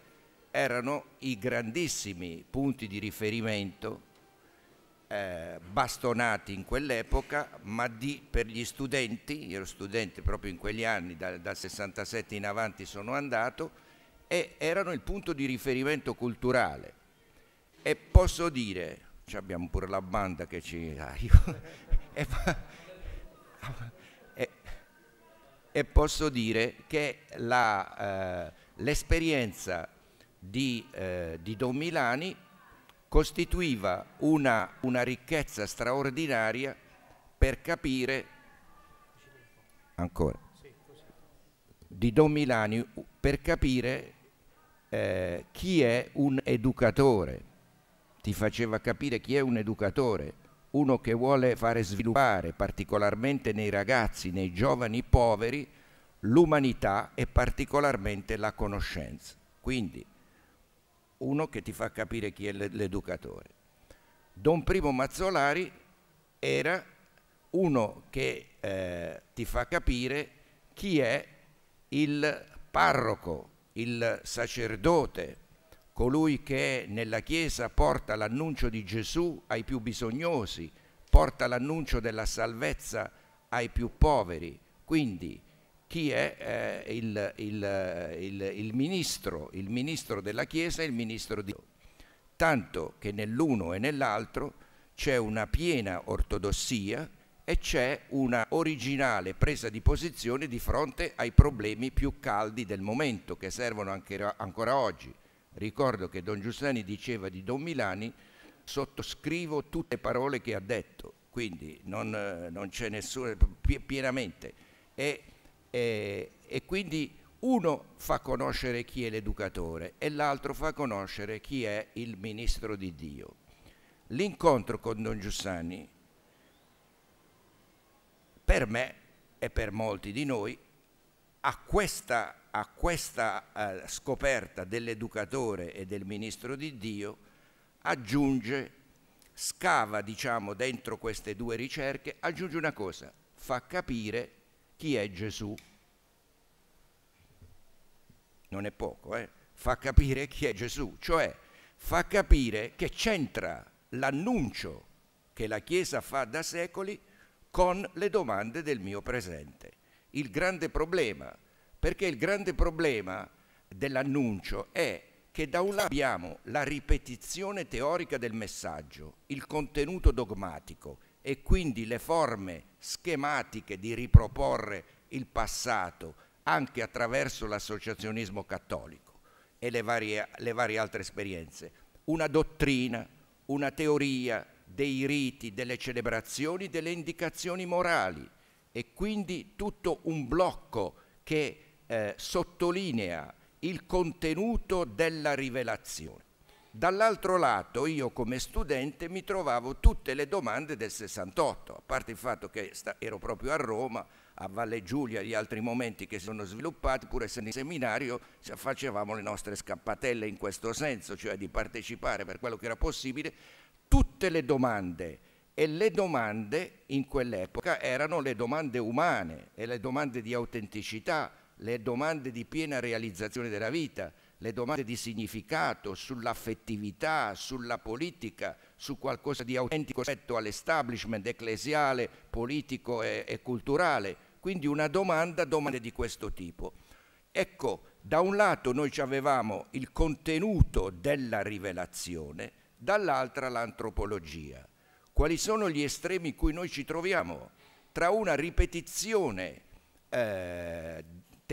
erano i grandissimi punti di riferimento eh, bastonati in quell'epoca, ma di, per gli studenti, io ero studente proprio in quegli anni, dal, dal 67 in avanti sono andato, e erano il punto di riferimento culturale. E posso dire, abbiamo pure la banda che ci... Io, e, e, e posso dire che eh, l'esperienza di, eh, di, Don Milani costituiva una, una ricchezza straordinaria per capire ancora di Don Milani per capire eh, chi è un educatore ti faceva capire chi è un educatore uno che vuole fare sviluppare particolarmente nei ragazzi, nei giovani poveri, l'umanità e particolarmente la conoscenza. Quindi uno che ti fa capire chi è l'educatore. Don Primo Mazzolari era uno che eh, ti fa capire chi è il parroco, il sacerdote, colui che nella Chiesa porta l'annuncio di Gesù ai più bisognosi, porta l'annuncio della salvezza ai più poveri. Quindi chi è eh, il, il, il, il, ministro, il ministro della Chiesa e il ministro di Dio. Tanto che nell'uno e nell'altro c'è una piena ortodossia e c'è una originale presa di posizione di fronte ai problemi più caldi del momento che servono anche, ancora oggi Ricordo che Don Giussani diceva di Don Milani, sottoscrivo tutte le parole che ha detto, quindi non, non c'è nessuno, pienamente. E, e, e quindi uno fa conoscere chi è l'educatore e l'altro fa conoscere chi è il ministro di Dio. L'incontro con Don Giussani, per me e per molti di noi, a questa, a questa uh, scoperta dell'educatore e del ministro di Dio aggiunge, scava diciamo dentro queste due ricerche, aggiunge una cosa, fa capire chi è Gesù. Non è poco, eh? fa capire chi è Gesù, cioè fa capire che c'entra l'annuncio che la Chiesa fa da secoli con le domande del mio presente. Il grande problema, perché il grande problema dell'annuncio è che da un lato abbiamo la ripetizione teorica del messaggio, il contenuto dogmatico e quindi le forme schematiche di riproporre il passato anche attraverso l'associazionismo cattolico e le varie, le varie altre esperienze. Una dottrina, una teoria dei riti, delle celebrazioni, delle indicazioni morali e quindi tutto un blocco che eh, sottolinea il contenuto della rivelazione. Dall'altro lato io come studente mi trovavo tutte le domande del 68, a parte il fatto che ero proprio a Roma, a Valle Giulia e gli altri momenti che si sono sviluppati, pur essendo in seminario, facevamo le nostre scappatelle in questo senso, cioè di partecipare per quello che era possibile, tutte le domande e le domande in quell'epoca erano le domande umane e le domande di autenticità, le domande di piena realizzazione della vita, le domande di significato, sull'affettività, sulla politica, su qualcosa di autentico rispetto all'establishment ecclesiale, politico e, e culturale. Quindi una domanda, domande di questo tipo. Ecco, da un lato noi avevamo il contenuto della rivelazione, dall'altra l'antropologia. Quali sono gli estremi in cui noi ci troviamo? Tra una ripetizione eh,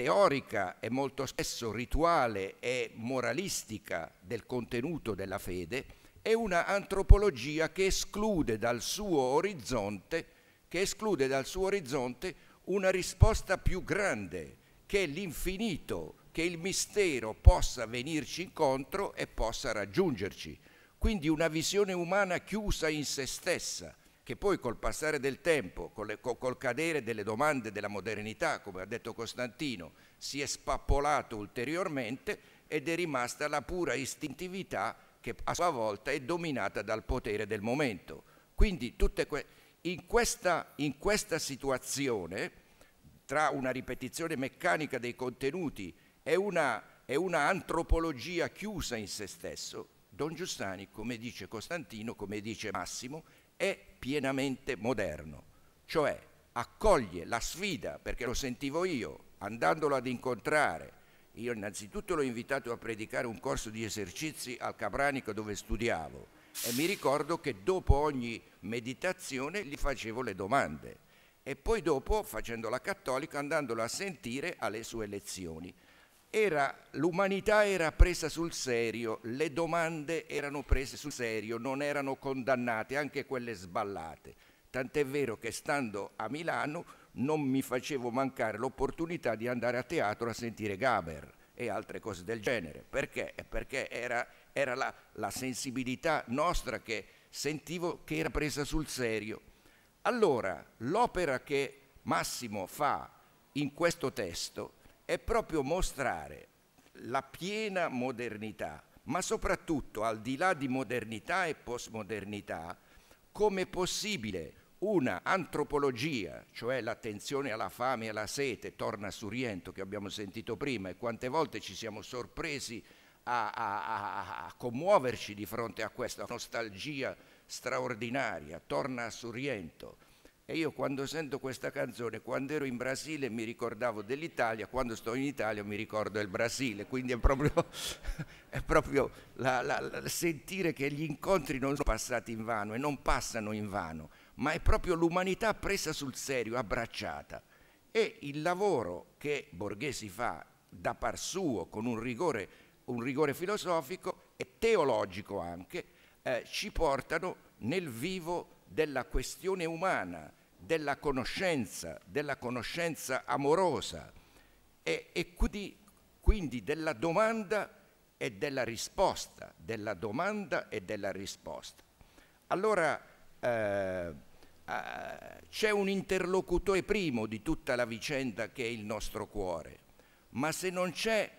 teorica e molto spesso rituale e moralistica del contenuto della fede e una antropologia che esclude dal suo orizzonte, che esclude dal suo orizzonte una risposta più grande, che l'infinito, che il mistero possa venirci incontro e possa raggiungerci. Quindi una visione umana chiusa in se stessa, che poi col passare del tempo, col, col cadere delle domande della modernità, come ha detto Costantino, si è spappolato ulteriormente ed è rimasta la pura istintività che a sua volta è dominata dal potere del momento. Quindi que- in, questa, in questa situazione, tra una ripetizione meccanica dei contenuti e una, e una antropologia chiusa in se stesso, Don Giussani, come dice Costantino, come dice Massimo, è pienamente moderno, cioè accoglie la sfida, perché lo sentivo io, andandolo ad incontrare. Io innanzitutto l'ho invitato a predicare un corso di esercizi al Capranico dove studiavo e mi ricordo che dopo ogni meditazione gli facevo le domande e poi dopo, facendo la cattolica, andandolo a sentire alle sue lezioni. L'umanità era presa sul serio, le domande erano prese sul serio, non erano condannate, anche quelle sballate. Tant'è vero che stando a Milano non mi facevo mancare l'opportunità di andare a teatro a sentire Gaber e altre cose del genere. Perché? Perché era, era la, la sensibilità nostra che sentivo che era presa sul serio. Allora, l'opera che Massimo fa in questo testo è proprio mostrare la piena modernità, ma soprattutto al di là di modernità e postmodernità, come possibile una antropologia, cioè l'attenzione alla fame e alla sete, torna su riento che abbiamo sentito prima e quante volte ci siamo sorpresi a, a, a, commuoverci di fronte a questa nostalgia straordinaria, torna a Suriento e io quando sento questa canzone, quando ero in Brasile mi ricordavo dell'Italia, quando sto in Italia mi ricordo del Brasile, quindi è proprio, è proprio la, la, la, sentire che gli incontri non sono passati in vano e non passano in vano, ma è proprio l'umanità presa sul serio, abbracciata. E il lavoro che Borghesi fa da par suo, con un rigore, un rigore filosofico e teologico anche, eh, ci portano nel vivo della questione umana, della conoscenza, della conoscenza amorosa e, e quindi, quindi della domanda e della risposta, della domanda e della risposta. Allora, eh, eh, c'è un interlocutore primo di tutta la vicenda che è il nostro cuore, ma se non c'è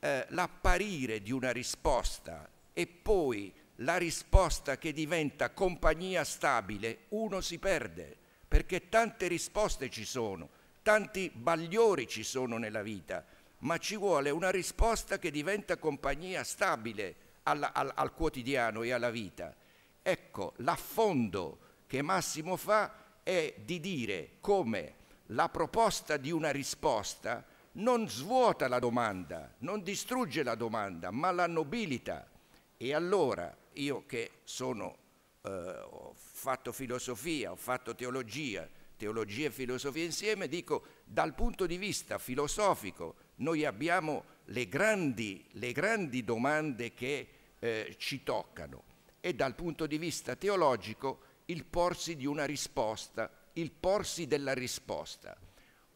eh, l'apparire di una risposta e poi la risposta che diventa compagnia stabile, uno si perde, perché tante risposte ci sono, tanti bagliori ci sono nella vita, ma ci vuole una risposta che diventa compagnia stabile al, al, al quotidiano e alla vita. Ecco, l'affondo che Massimo fa è di dire come la proposta di una risposta non svuota la domanda, non distrugge la domanda, ma la nobilita. E allora io che sono, eh, ho fatto filosofia, ho fatto teologia, teologia e filosofia insieme, dico dal punto di vista filosofico noi abbiamo le grandi, le grandi domande che eh, ci toccano e dal punto di vista teologico il porsi di una risposta, il porsi della risposta.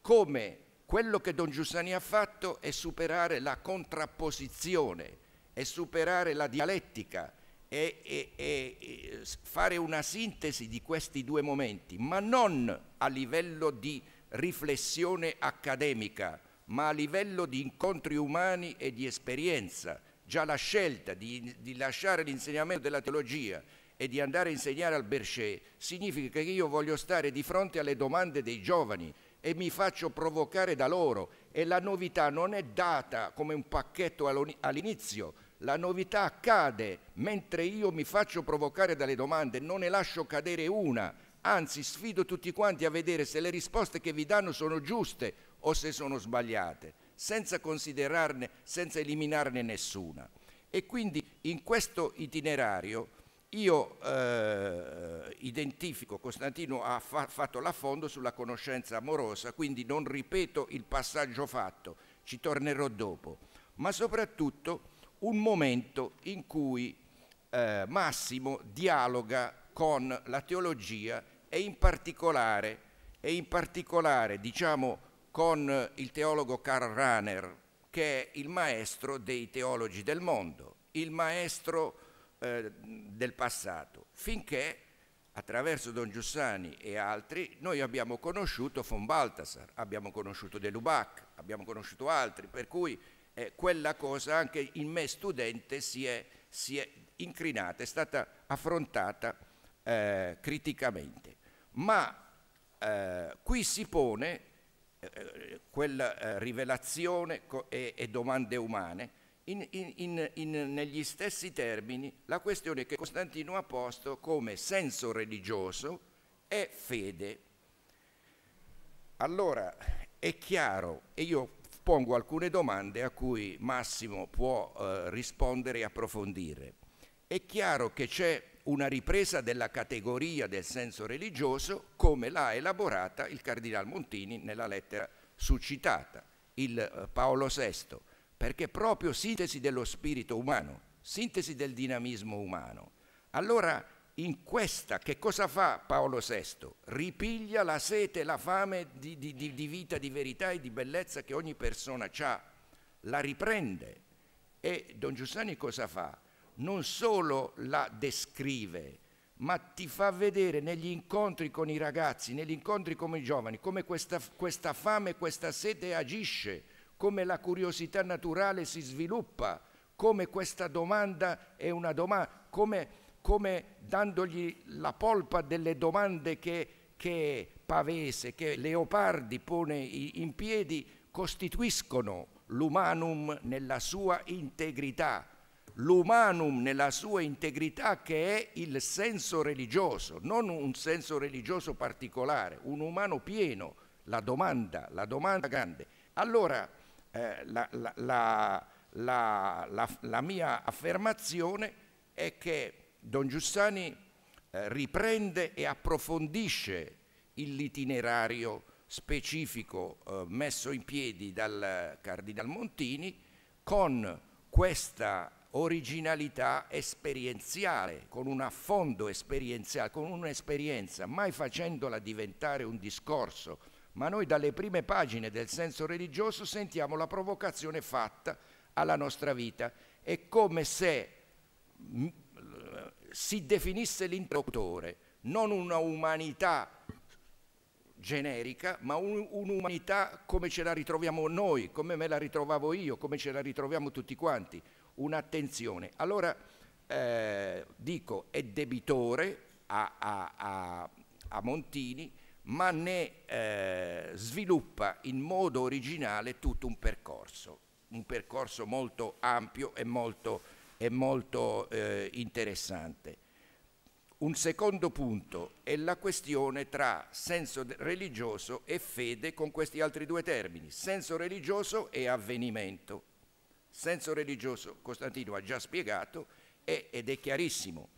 Come quello che Don Giussani ha fatto è superare la contrapposizione, è superare la dialettica, è, è, è, fare una sintesi di questi due momenti, ma non a livello di riflessione accademica, ma a livello di incontri umani e di esperienza. Già la scelta di, di lasciare l'insegnamento della teologia e di andare a insegnare al Berchet significa che io voglio stare di fronte alle domande dei giovani e mi faccio provocare da loro e la novità non è data come un pacchetto all'inizio, la novità accade mentre io mi faccio provocare dalle domande, non ne lascio cadere una, anzi sfido tutti quanti a vedere se le risposte che vi danno sono giuste o se sono sbagliate, senza considerarne, senza eliminarne nessuna. E quindi in questo itinerario io eh, identifico, Costantino ha fa fatto l'affondo sulla conoscenza amorosa, quindi non ripeto il passaggio fatto, ci tornerò dopo, ma soprattutto un momento in cui eh, Massimo dialoga con la teologia e in particolare, e in particolare diciamo, con il teologo Karl Rahner, che è il maestro dei teologi del mondo, il maestro eh, del passato, finché attraverso Don Giussani e altri noi abbiamo conosciuto von Balthasar, abbiamo conosciuto De Lubac, abbiamo conosciuto altri, per cui eh, quella cosa anche in me studente si è, si è incrinata, è stata affrontata eh, criticamente. Ma eh, qui si pone eh, quella eh, rivelazione e, domande umane in, in, in, negli stessi termini la questione che Costantino ha posto come senso religioso e fede. Allora è chiaro, e io pongo alcune domande a cui Massimo può eh, rispondere e approfondire. È chiaro che c'è una ripresa della categoria del senso religioso come l'ha elaborata il Cardinal Montini nella lettera suscitata, il eh, Paolo VI, perché proprio sintesi dello spirito umano, sintesi del dinamismo umano. Allora in questa, che cosa fa Paolo VI? Ripiglia la sete la fame di, di, di, vita, di verità e di bellezza che ogni persona ha, la riprende. E Don Giussani cosa fa? Non solo la descrive, ma ti fa vedere negli incontri con i ragazzi, negli incontri con i giovani, come questa, questa fame, questa sete agisce, come la curiosità naturale si sviluppa, come questa domanda è una domanda, come come dandogli la polpa delle domande che, che Pavese, che Leopardi pone in piedi, costituiscono l'umanum nella sua integrità, l'umanum nella sua integrità che è il senso religioso, non un senso religioso particolare, un umano pieno, la domanda, la domanda grande. Allora eh, la, la, la, la, mia affermazione è che Don Giussani eh, riprende e approfondisce l'itinerario specifico eh, messo in piedi dal Cardinal Montini con questa originalità esperienziale, con un affondo esperienziale, con un'esperienza, mai facendola diventare un discorso, ma noi dalle prime pagine del senso religioso sentiamo la provocazione fatta alla nostra vita. È come se si definisse l'interlocutore, non una umanità generica, ma un, un'umanità come ce la ritroviamo noi, come me la ritrovavo io, come ce la ritroviamo tutti quanti, un'attenzione. Allora eh, dico, è debitore a, a, a, a Montini, ma ne eh, sviluppa in modo originale tutto un percorso, un percorso molto ampio e molto, e molto eh, interessante. Un secondo punto è la questione tra senso religioso e fede con questi altri due termini, senso religioso e avvenimento. Senso religioso, Costantino ha già spiegato, è, ed è chiarissimo.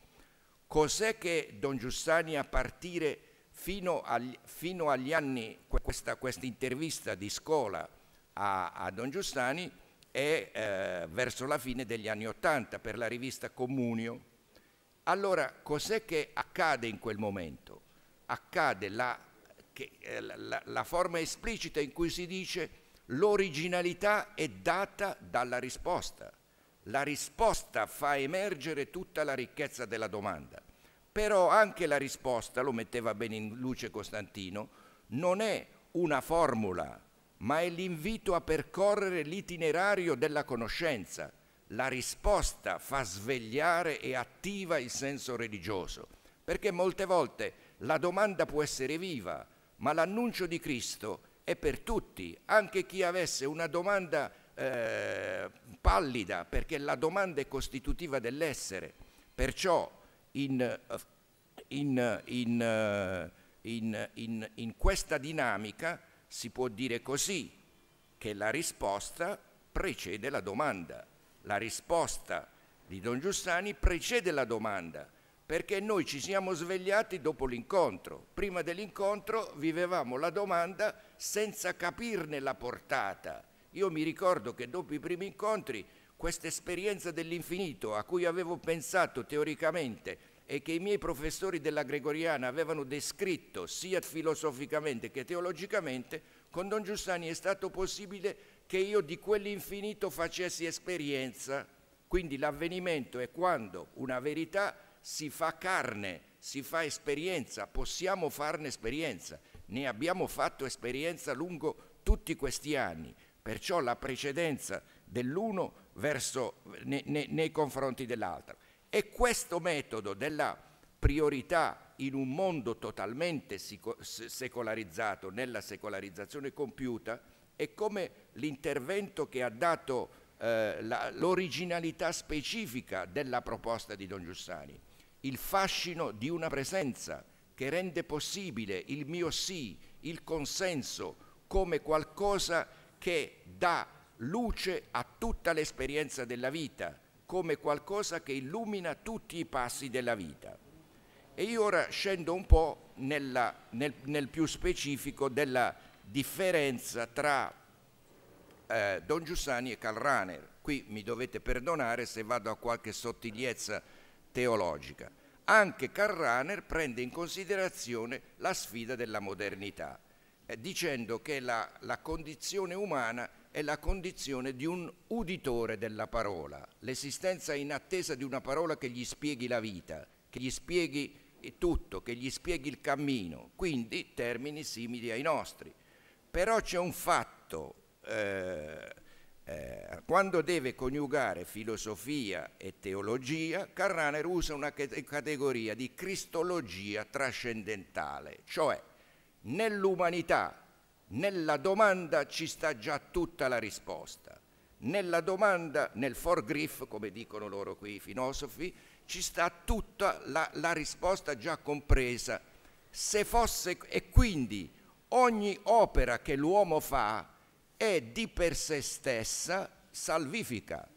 Cos'è che Don Giussani a partire fino agli, fino agli anni, questa, questa, intervista di scuola a, a Don Giussani è eh, verso la fine degli anni Ottanta per la rivista Comunio. Allora, cos'è che accade in quel momento? Accade la, che, eh, la, la forma esplicita in cui si dice l'originalità è data dalla risposta. La risposta fa emergere tutta la ricchezza della domanda. Però anche la risposta, lo metteva bene in luce Costantino, non è una formula, ma è l'invito a percorrere l'itinerario della conoscenza. La risposta fa svegliare e attiva il senso religioso, perché molte volte la domanda può essere viva, ma l'annuncio di Cristo è per tutti, anche chi avesse una domanda eh, pallida, perché la domanda è costitutiva dell'essere. Perciò in, in, in, in questa dinamica si può dire così, che la risposta precede la domanda. La risposta di Don Giussani precede la domanda, perché noi ci siamo svegliati dopo l'incontro. Prima dell'incontro vivevamo la domanda senza capirne la portata. Io mi ricordo che dopo i primi incontri questa esperienza dell'infinito a cui avevo pensato teoricamente e che i miei professori della Gregoriana avevano descritto sia filosoficamente che teologicamente, con Don Giussani è stato possibile che io di quell'infinito facessi esperienza. Quindi l'avvenimento è quando una verità si fa carne, si fa esperienza, possiamo farne esperienza. Ne abbiamo fatto esperienza lungo tutti questi anni, perciò la precedenza dell'uno verso, ne, ne, nei confronti dell'altro. E questo metodo della priorità in un mondo totalmente secolarizzato, nella secolarizzazione compiuta, è come l'intervento che ha dato eh, l'originalità specifica della proposta di Don Giussani, il fascino di una presenza che rende possibile il mio sì, il consenso, come qualcosa che dà luce a tutta l'esperienza della vita, come qualcosa che illumina tutti i passi della vita. E io ora scendo un po' nella, nel, nel, più specifico della differenza tra eh, Don Giussani e Karl Rahner. Qui mi dovete perdonare se vado a qualche sottigliezza teologica. Anche Karl Rahner prende in considerazione la sfida della modernità, eh, dicendo che la, la condizione umana è la condizione di un uditore della parola, l'esistenza in attesa di una parola che gli spieghi la vita, che gli spieghi tutto, che gli spieghi il cammino, quindi termini simili ai nostri. Però c'è un fatto, eh, eh, quando deve coniugare filosofia e teologia, Carraner usa una categoria di cristologia trascendentale, cioè nell'umanità nella domanda ci sta già tutta la risposta. Nella domanda, nel forgriff, come dicono loro qui i filosofi, ci sta tutta la, la risposta già compresa. Se fosse, e quindi ogni opera che l'uomo fa è di per sé stessa salvifica.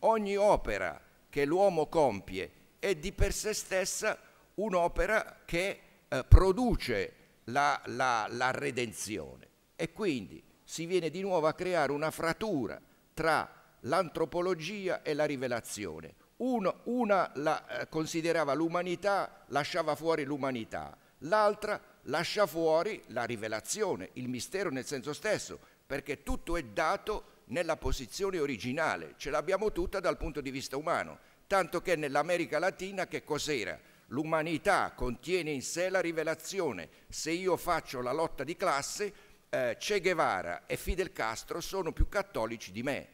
Ogni opera che l'uomo compie è di per sé stessa un'opera che eh, produce la, la, la redenzione. E quindi si viene di nuovo a creare una fratura tra l'antropologia e la rivelazione. Uno, una la, eh, considerava l'umanità, lasciava fuori l'umanità, l'altra lascia fuori la rivelazione, il mistero nel senso stesso, perché tutto è dato nella posizione originale, ce l'abbiamo tutta dal punto di vista umano, tanto che nell'America Latina che cos'era? L'umanità contiene in sé la rivelazione. Se io faccio la lotta di classe, eh, Che Guevara e Fidel Castro sono più cattolici di me.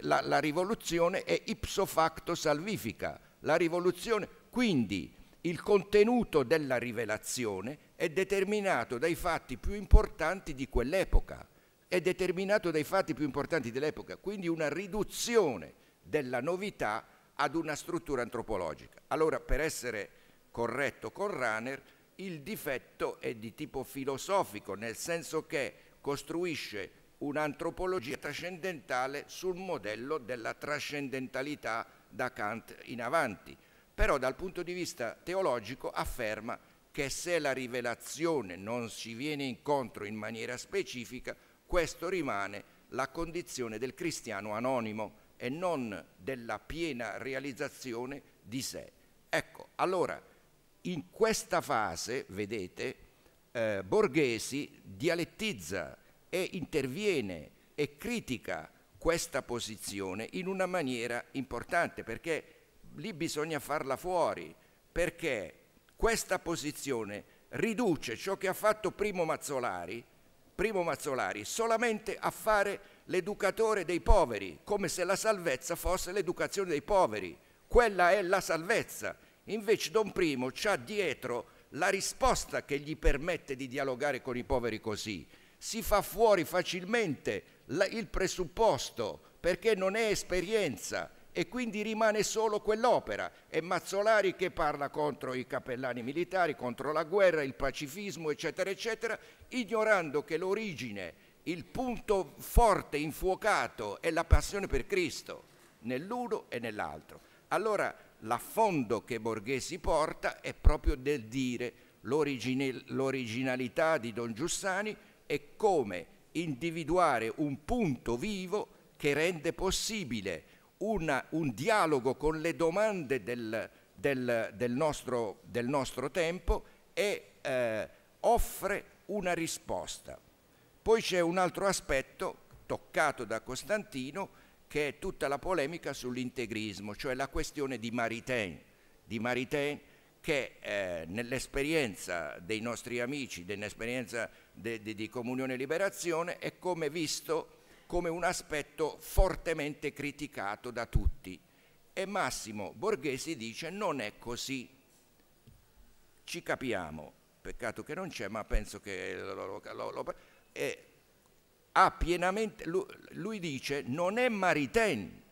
La, la rivoluzione è ipso facto salvifica. La rivoluzione, quindi il contenuto della rivelazione è determinato dai fatti più importanti di quell'epoca, è determinato dai fatti più importanti dell'epoca, quindi una riduzione della novità ad una struttura antropologica. Allora, per essere corretto con Runner, il difetto è di tipo filosofico, nel senso che costruisce un'antropologia trascendentale sul modello della trascendentalità da Kant in avanti. Però dal punto di vista teologico afferma che se la rivelazione non si viene incontro in maniera specifica, questo rimane la condizione del cristiano anonimo e non della piena realizzazione di sé. Ecco, allora, in questa fase, vedete, eh, Borghesi dialettizza e interviene e critica questa posizione in una maniera importante, perché lì bisogna farla fuori, perché questa posizione riduce ciò che ha fatto Primo Mazzolari, Primo Mazzolari solamente a fare l'educatore dei poveri, come se la salvezza fosse l'educazione dei poveri. Quella è la salvezza. Invece Don Primo ha dietro la risposta che gli permette di dialogare con i poveri così. Si fa fuori facilmente il presupposto perché non è esperienza e quindi rimane solo quell'opera. È Mazzolari che parla contro i cappellani militari, contro la guerra, il pacifismo, eccetera, eccetera, ignorando che l'origine il punto forte, infuocato è la passione per Cristo, nell'uno e nell'altro. Allora l'affondo che Borghesi porta è proprio del dire l'originalità di Don Giussani e come individuare un punto vivo che rende possibile una, un dialogo con le domande del, del, del, nostro, del nostro, tempo e eh, offre una risposta. Poi c'è un altro aspetto toccato da Costantino che è tutta la polemica sull'integrismo, cioè la questione di Maritain, di Maritain che eh, nell'esperienza dei nostri amici, nell'esperienza di Comunione e Liberazione, è come visto come un aspetto fortemente criticato da tutti. E Massimo Borghesi dice non è così. Ci capiamo, peccato che non c'è, ma penso che lo, lo, lo, e ha pienamente, lui, dice, non è Maritain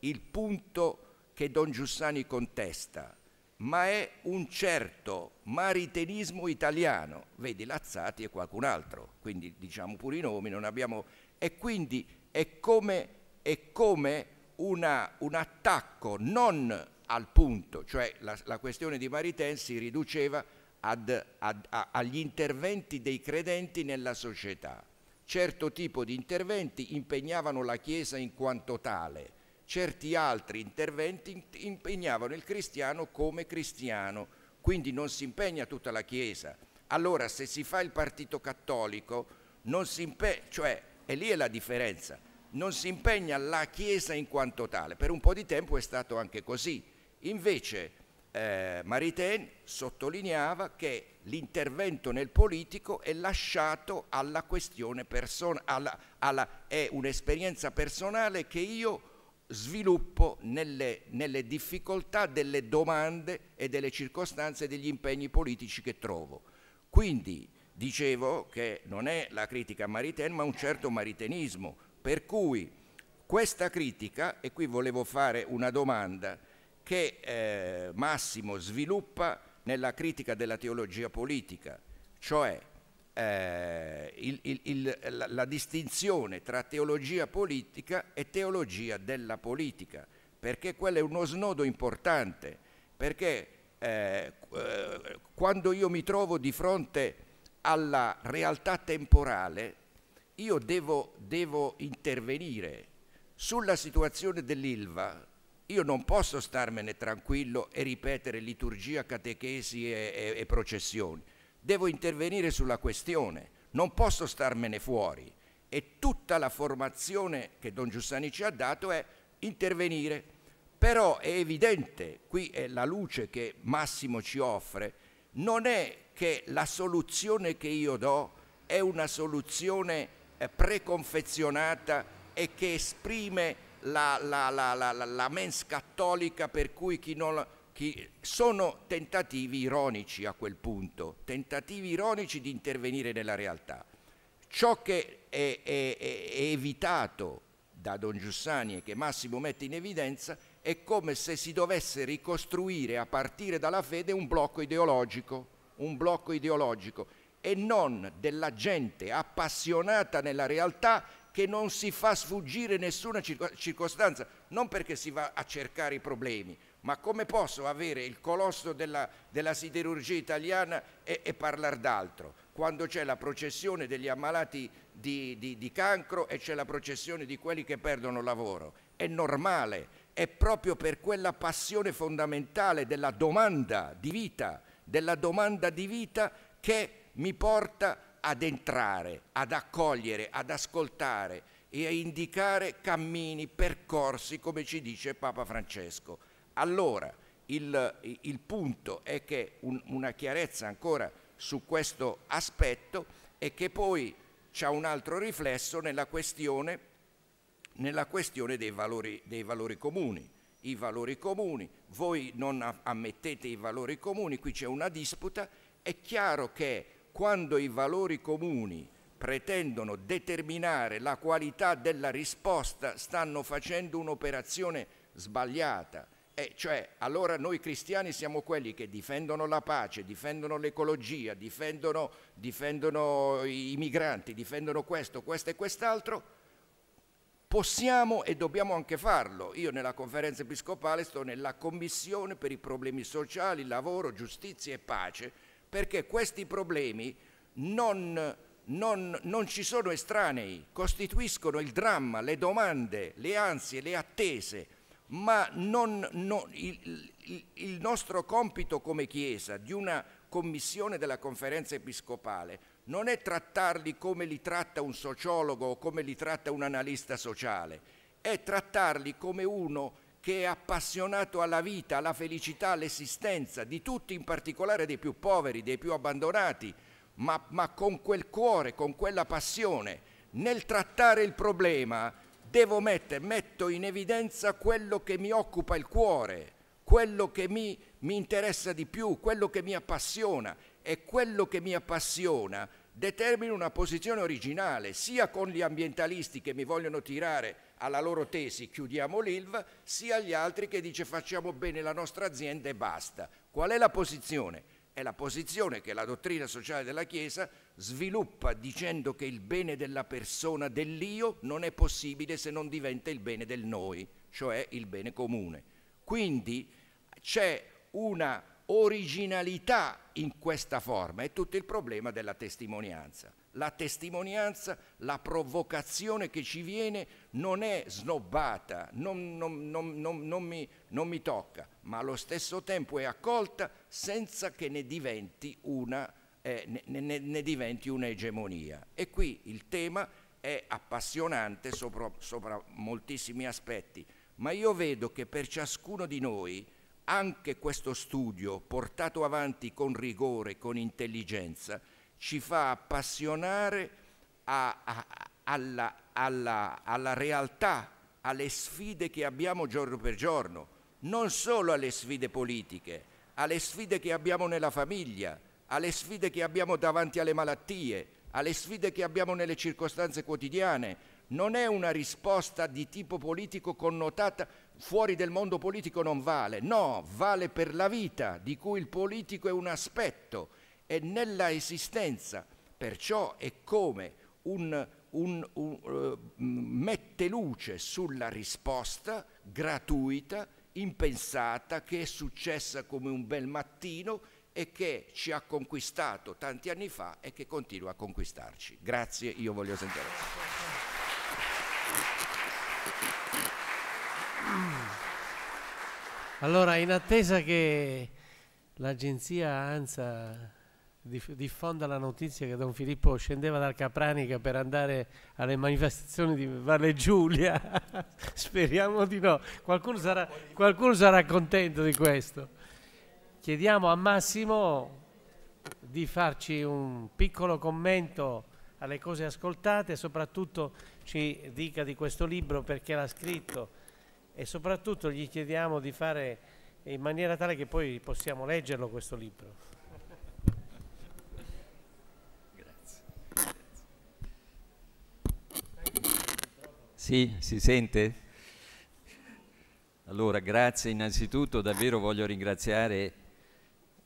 il punto che Don Giussani contesta, ma è un certo maritenismo italiano, vedi Lazzati e qualcun altro, quindi diciamo pure i nomi, non abbiamo... e quindi è come, è come una, un attacco non al punto, cioè la, la questione di Maritain si riduceva ad, ad, a, agli interventi dei credenti nella società. Certo tipo di interventi impegnavano la Chiesa in quanto tale, certi altri interventi impegnavano il cristiano come cristiano, quindi non si impegna tutta la Chiesa. Allora se si fa il partito cattolico, non si impegna, cioè, e lì è la differenza, non si impegna la Chiesa in quanto tale. Per un po' di tempo è stato anche così. Invece eh, Maritain sottolineava che l'intervento nel politico è lasciato alla questione personale, è un'esperienza personale che io sviluppo nelle, nelle, difficoltà delle domande e delle circostanze degli impegni politici che trovo. Quindi dicevo che non è la critica a Maritain ma un certo maritenismo, per cui questa critica, e qui volevo fare una domanda, che eh, Massimo sviluppa nella critica della teologia politica, cioè eh, il, il, il, la, la, distinzione tra teologia politica e teologia della politica, perché quello è uno snodo importante, perché eh, eh, quando io mi trovo di fronte alla realtà temporale, io devo, devo intervenire sulla situazione dell'Ilva, io non posso starmene tranquillo e ripetere liturgia, catechesi e, e, e processioni. Devo intervenire sulla questione, non posso starmene fuori. E tutta la formazione che Don Giussani ci ha dato è intervenire. Però è evidente, qui è la luce che Massimo ci offre, non è che la soluzione che io do è una soluzione eh, preconfezionata e che esprime la, la, la, la, mens cattolica per cui chi non... Chi, sono tentativi ironici a quel punto, tentativi ironici di intervenire nella realtà. Ciò che è, è, è evitato da Don Giussani e che Massimo mette in evidenza è come se si dovesse ricostruire a partire dalla fede un blocco ideologico, un blocco ideologico e non della gente appassionata nella realtà che non si fa sfuggire nessuna circostanza, non perché si va a cercare i problemi, ma come posso avere il colosso della, della siderurgia italiana e, e parlare d'altro, quando c'è la processione degli ammalati di, di, di cancro e c'è la processione di quelli che perdono lavoro. È normale, è proprio per quella passione fondamentale della domanda di vita, della domanda di vita che mi porta ad entrare, ad accogliere, ad ascoltare e a indicare cammini, percorsi, come ci dice Papa Francesco. Allora, il, il punto è che un, una chiarezza ancora su questo aspetto è che poi c'è un altro riflesso nella questione, nella questione dei, valori, dei valori comuni. I valori comuni, voi non ammettete i valori comuni, qui c'è una disputa, è chiaro che quando i valori comuni pretendono determinare la qualità della risposta, stanno facendo un'operazione sbagliata. E cioè, allora noi cristiani siamo quelli che difendono la pace, difendono l'ecologia, difendono, difendono i migranti, difendono questo, questo e quest'altro. Possiamo e dobbiamo anche farlo. Io nella conferenza episcopale sto nella commissione per i problemi sociali, lavoro, giustizia e pace, perché questi problemi non, non, non ci sono estranei, costituiscono il dramma, le domande, le ansie, le attese, ma non, il, il, il nostro compito come Chiesa di una commissione della conferenza episcopale non è trattarli come li tratta un sociologo o come li tratta un analista sociale, è trattarli come uno che è appassionato alla vita, alla felicità, all'esistenza di tutti, in particolare dei più poveri, dei più abbandonati, ma, ma con quel cuore, con quella passione. Nel trattare il problema devo mettere, metto in evidenza quello che mi occupa il cuore, quello che mi, mi interessa di più, quello che mi appassiona e quello che mi appassiona determina una posizione originale sia con gli ambientalisti che mi vogliono tirare alla loro tesi chiudiamo l'ILVA, sia gli altri che dice facciamo bene la nostra azienda e basta. Qual è la posizione? È la posizione che la dottrina sociale della Chiesa sviluppa dicendo che il bene della persona, dell'io, non è possibile se non diventa il bene del noi, cioè il bene comune. Quindi c'è una originalità in questa forma, è tutto il problema della testimonianza la testimonianza, la provocazione che ci viene non è snobbata, non, non, non, non mi, mi, tocca, ma allo stesso tempo è accolta senza che ne diventi, una, eh, ne, ne, ne diventi un'egemonia. E qui il tema è appassionante sopra, sopra moltissimi aspetti, ma io vedo che per ciascuno di noi anche questo studio portato avanti con rigore, con intelligenza, ci fa appassionare a, a, alla, alla, alla realtà, alle sfide che abbiamo giorno per giorno, non solo alle sfide politiche, alle sfide che abbiamo nella famiglia, alle sfide che abbiamo davanti alle malattie, alle sfide che abbiamo nelle circostanze quotidiane. Non è una risposta di tipo politico connotata fuori del mondo politico non vale, no, vale per la vita, di cui il politico è un aspetto è nella esistenza, perciò è come un, un, un, uh, mette luce sulla risposta gratuita, impensata, che è successa come un bel mattino e che ci ha conquistato tanti anni fa e che continua a conquistarci. Grazie, io voglio sentire. Allora, in attesa che l'agenzia ANSA diffonda la notizia che Don Filippo scendeva dal Capranica per andare alle manifestazioni di Valle Giulia. Speriamo di no. Qualcuno sarà, qualcuno sarà contento di questo. Chiediamo a Massimo di farci un piccolo commento alle cose ascoltate e soprattutto ci dica di questo libro perché l'ha scritto e soprattutto gli chiediamo di fare in maniera tale che poi possiamo leggerlo questo libro. Sì, si sente? Allora, grazie innanzitutto, davvero voglio ringraziare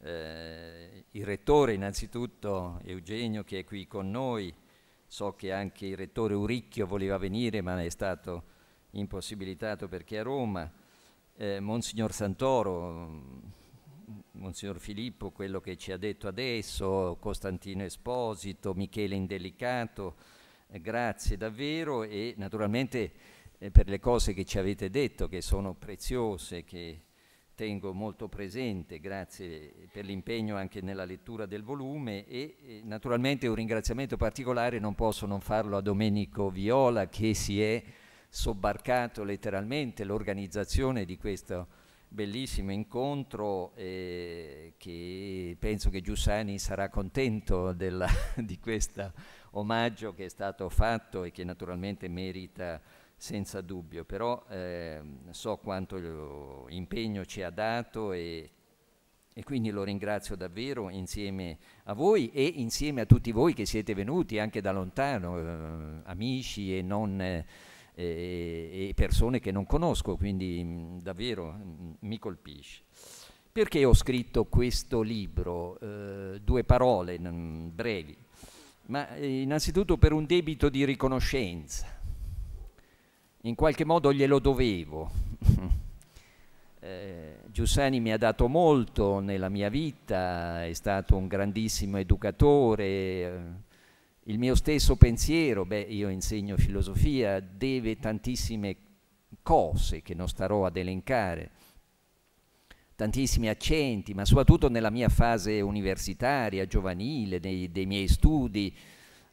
eh, il rettore innanzitutto, Eugenio che è qui con noi, so che anche il rettore Uricchio voleva venire ma è stato impossibilitato perché è a Roma, eh, Monsignor Santoro, Monsignor Filippo, quello che ci ha detto adesso, Costantino Esposito, Michele Indelicato, grazie davvero e naturalmente eh, per le cose che ci avete detto che sono preziose, che tengo molto presente, grazie per l'impegno anche nella lettura del volume e, e naturalmente un ringraziamento particolare non posso non farlo a Domenico Viola che si è sobbarcato letteralmente l'organizzazione di questo bellissimo incontro eh, che penso che Giussani sarà contento della, di questo omaggio che è stato fatto e che naturalmente merita senza dubbio, però eh, so quanto impegno ci ha dato e, e, quindi lo ringrazio davvero insieme a voi e insieme a tutti voi che siete venuti anche da lontano, eh, amici e non... Eh, e persone che non conosco, quindi davvero mi colpisce. Perché ho scritto questo libro? Eh, due parole brevi, ma eh, innanzitutto per un debito di riconoscenza. In qualche modo glielo dovevo. eh, Giussani mi ha dato molto nella mia vita, è stato un grandissimo educatore il mio stesso pensiero, beh, io insegno filosofia, deve tantissime cose che non starò ad elencare, tantissimi accenti, ma soprattutto nella mia fase universitaria, giovanile, dei, dei miei studi.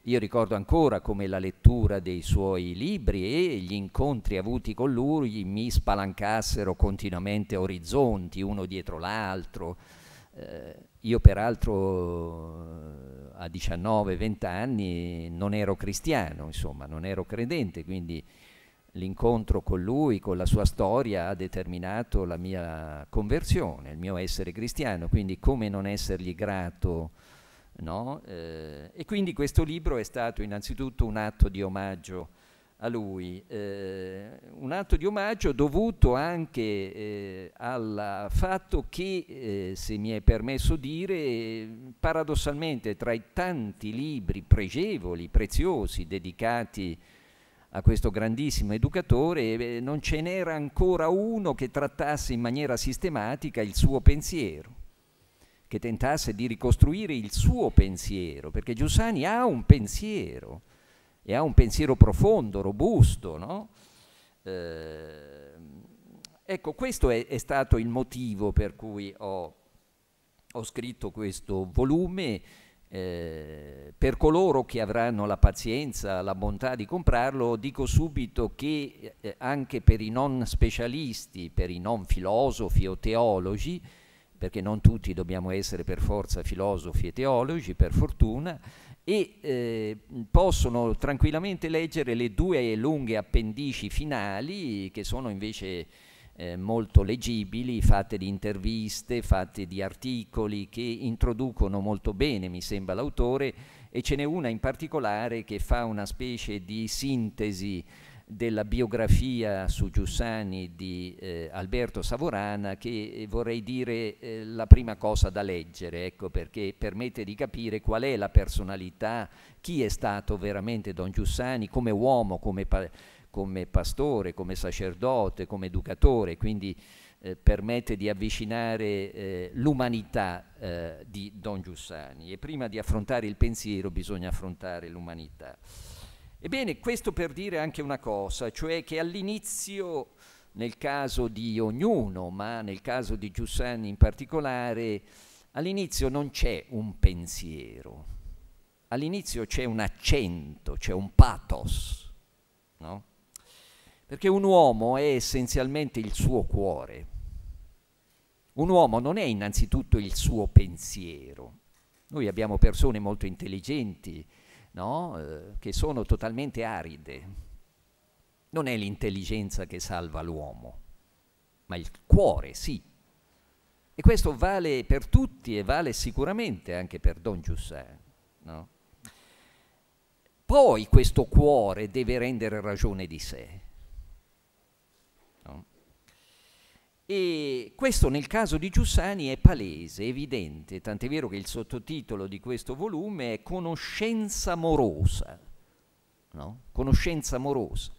Io ricordo ancora come la lettura dei suoi libri e gli incontri avuti con lui mi spalancassero continuamente orizzonti, uno dietro l'altro. Eh, io peraltro a 19-20 anni non ero cristiano, insomma, non ero credente, quindi l'incontro con lui, con la sua storia, ha determinato la mia conversione, il mio essere cristiano, quindi come non essergli grato, no? Eh, e quindi questo libro è stato innanzitutto un atto di omaggio a lui, eh, un atto di omaggio dovuto anche eh, al fatto che, eh, se mi è permesso dire, paradossalmente tra i tanti libri pregevoli, preziosi, dedicati a questo grandissimo educatore, eh, non ce n'era ancora uno che trattasse in maniera sistematica il suo pensiero che tentasse di ricostruire il suo pensiero, perché Giussani ha un pensiero, e ha un pensiero profondo, robusto, no? eh, ecco, questo è, è, stato il motivo per cui ho, ho scritto questo volume. Eh, per coloro che avranno la pazienza, la bontà di comprarlo, dico subito che eh, anche per i non specialisti, per i non filosofi o teologi, perché non tutti dobbiamo essere per forza filosofi e teologi, per fortuna, e eh, possono tranquillamente leggere le due lunghe appendici finali che sono invece eh, molto leggibili, fatte di interviste, fatte di articoli che introducono molto bene, mi sembra, l'autore e ce n'è una in particolare che fa una specie di sintesi della biografia su Giussani di eh, Alberto Savorana che vorrei dire eh, la prima cosa da leggere, ecco, perché permette di capire qual è la personalità, chi è stato veramente Don Giussani come uomo, come, pa come pastore, come sacerdote, come educatore, quindi eh, permette di avvicinare eh, l'umanità eh, di Don Giussani e prima di affrontare il pensiero bisogna affrontare l'umanità. Ebbene, questo per dire anche una cosa, cioè che all'inizio, nel caso di ognuno, ma nel caso di Giussani in particolare, all'inizio non c'è un pensiero, all'inizio c'è un accento, c'è un pathos, no? Perché un uomo è essenzialmente il suo cuore. Un uomo non è innanzitutto il suo pensiero. Noi abbiamo persone molto intelligenti, no? eh, che sono totalmente aride. Non è l'intelligenza che salva l'uomo, ma il cuore, sì. E questo vale per tutti e vale sicuramente anche per Don Giuseppe. No? Poi questo cuore deve rendere ragione di sé. E questo nel caso di Giussani è palese, evidente, tant'è vero che il sottotitolo di questo volume è Conoscenza morosa. No? Conoscenza morosa.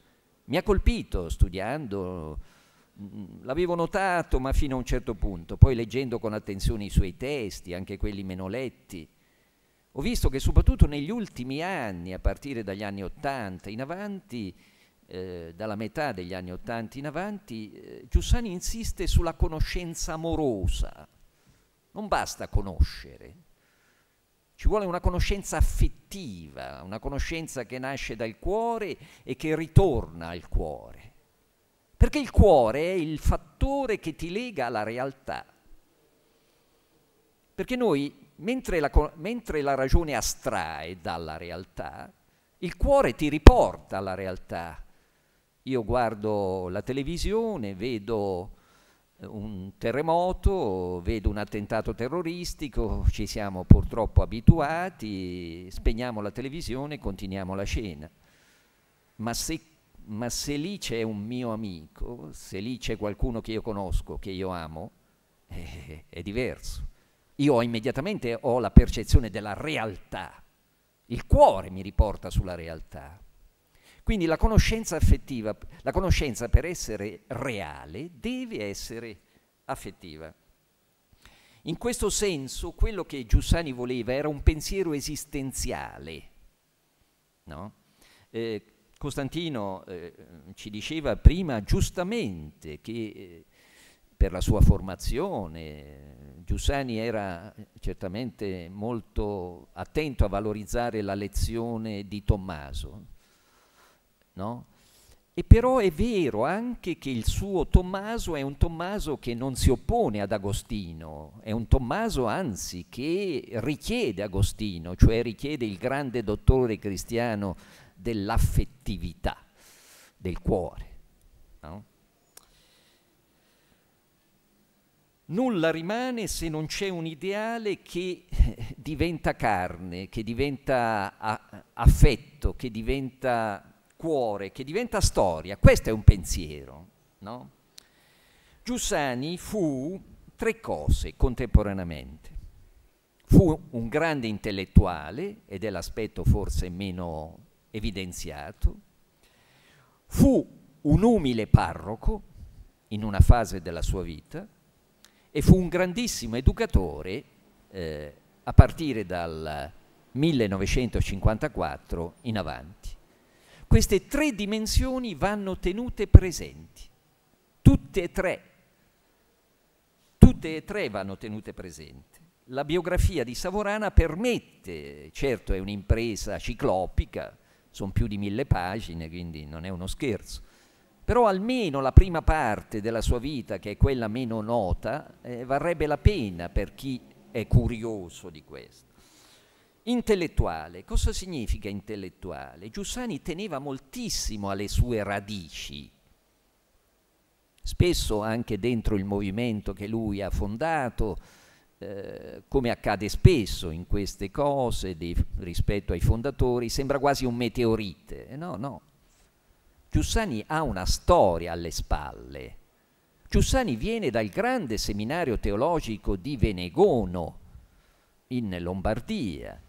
Mi ha colpito studiando, mm, l'avevo notato, ma fino a un certo punto, poi leggendo con attenzione i suoi testi, anche quelli meno letti, ho visto che soprattutto negli ultimi anni, a partire dagli anni Ottanta in avanti, eh, dalla metà degli anni Ottanta in avanti, eh, Giussani insiste sulla conoscenza amorosa. Non basta conoscere, ci vuole una conoscenza affettiva, una conoscenza che nasce dal cuore e che ritorna al cuore. Perché il cuore è il fattore che ti lega alla realtà. Perché noi, mentre la, mentre la ragione astrae dalla realtà, il cuore ti riporta alla realtà io guardo la televisione, vedo eh, un terremoto, vedo un attentato terroristico, ci siamo purtroppo abituati, spegniamo la televisione e continuiamo la scena. Ma se, ma se lì c'è un mio amico, se lì c'è qualcuno che io conosco, che io amo, è, è diverso. Io immediatamente ho la percezione della realtà. Il cuore mi riporta sulla realtà. Quindi la conoscenza affettiva, la conoscenza per essere reale deve essere affettiva. In questo senso quello che Giussani voleva era un pensiero esistenziale. No? Eh, Costantino eh, ci diceva prima giustamente che eh, per la sua formazione Giussani era certamente molto attento a valorizzare la lezione di Tommaso, no? E però è vero anche che il suo Tommaso è un Tommaso che non si oppone ad Agostino, è un Tommaso anzi che richiede Agostino, cioè richiede il grande dottore cristiano dell'affettività, del cuore. No? Nulla rimane se non c'è un ideale che diventa carne, che diventa affetto, che diventa cuore, che diventa storia. Questo è un pensiero. No? Giussani fu tre cose contemporaneamente. Fu un grande intellettuale, ed è l'aspetto forse meno evidenziato. Fu un umile parroco in una fase della sua vita e fu un grandissimo educatore eh, a partire dal 1954 in avanti. Queste tre dimensioni vanno tenute presenti, tutte e tre, tutte e tre vanno tenute presenti. La biografia di Savorana permette, certo è un'impresa ciclopica, sono più di mille pagine, quindi non è uno scherzo, però almeno la prima parte della sua vita, che è quella meno nota, eh, varrebbe la pena per chi è curioso di questo. Intellettuale, cosa significa intellettuale? Giussani teneva moltissimo alle sue radici, spesso anche dentro il movimento che lui ha fondato, eh, come accade spesso in queste cose di, rispetto ai fondatori, sembra quasi un meteorite. Eh, no, no. Giussani ha una storia alle spalle. Giussani viene dal grande seminario teologico di Venegono, in Lombardia,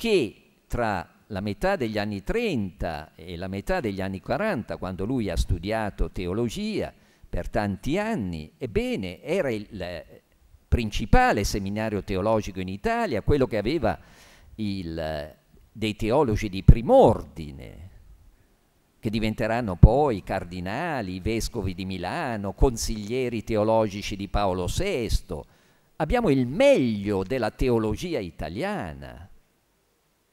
che tra la metà degli anni 30 e la metà degli anni 40, quando lui ha studiato teologia per tanti anni, ebbene era il principale seminario teologico in Italia, quello che aveva il, dei teologi di prim'ordine, che diventeranno poi cardinali, vescovi di Milano, consiglieri teologici di Paolo VI, abbiamo il meglio della teologia italiana.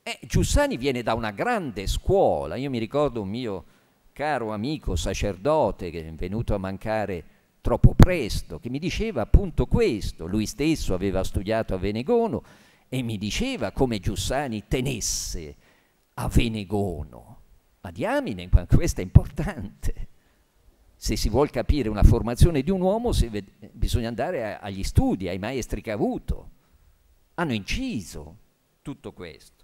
Eh, Giussani viene da una grande scuola, io mi ricordo un mio caro amico sacerdote che è venuto a mancare troppo presto, che mi diceva appunto questo, lui stesso aveva studiato a Venegono e mi diceva come Giussani tenesse a Venegono. Ma diamine, questo è importante. Se si vuole capire una formazione di un uomo bisogna andare a, agli studi, ai maestri che ha avuto. Hanno inciso tutto questo.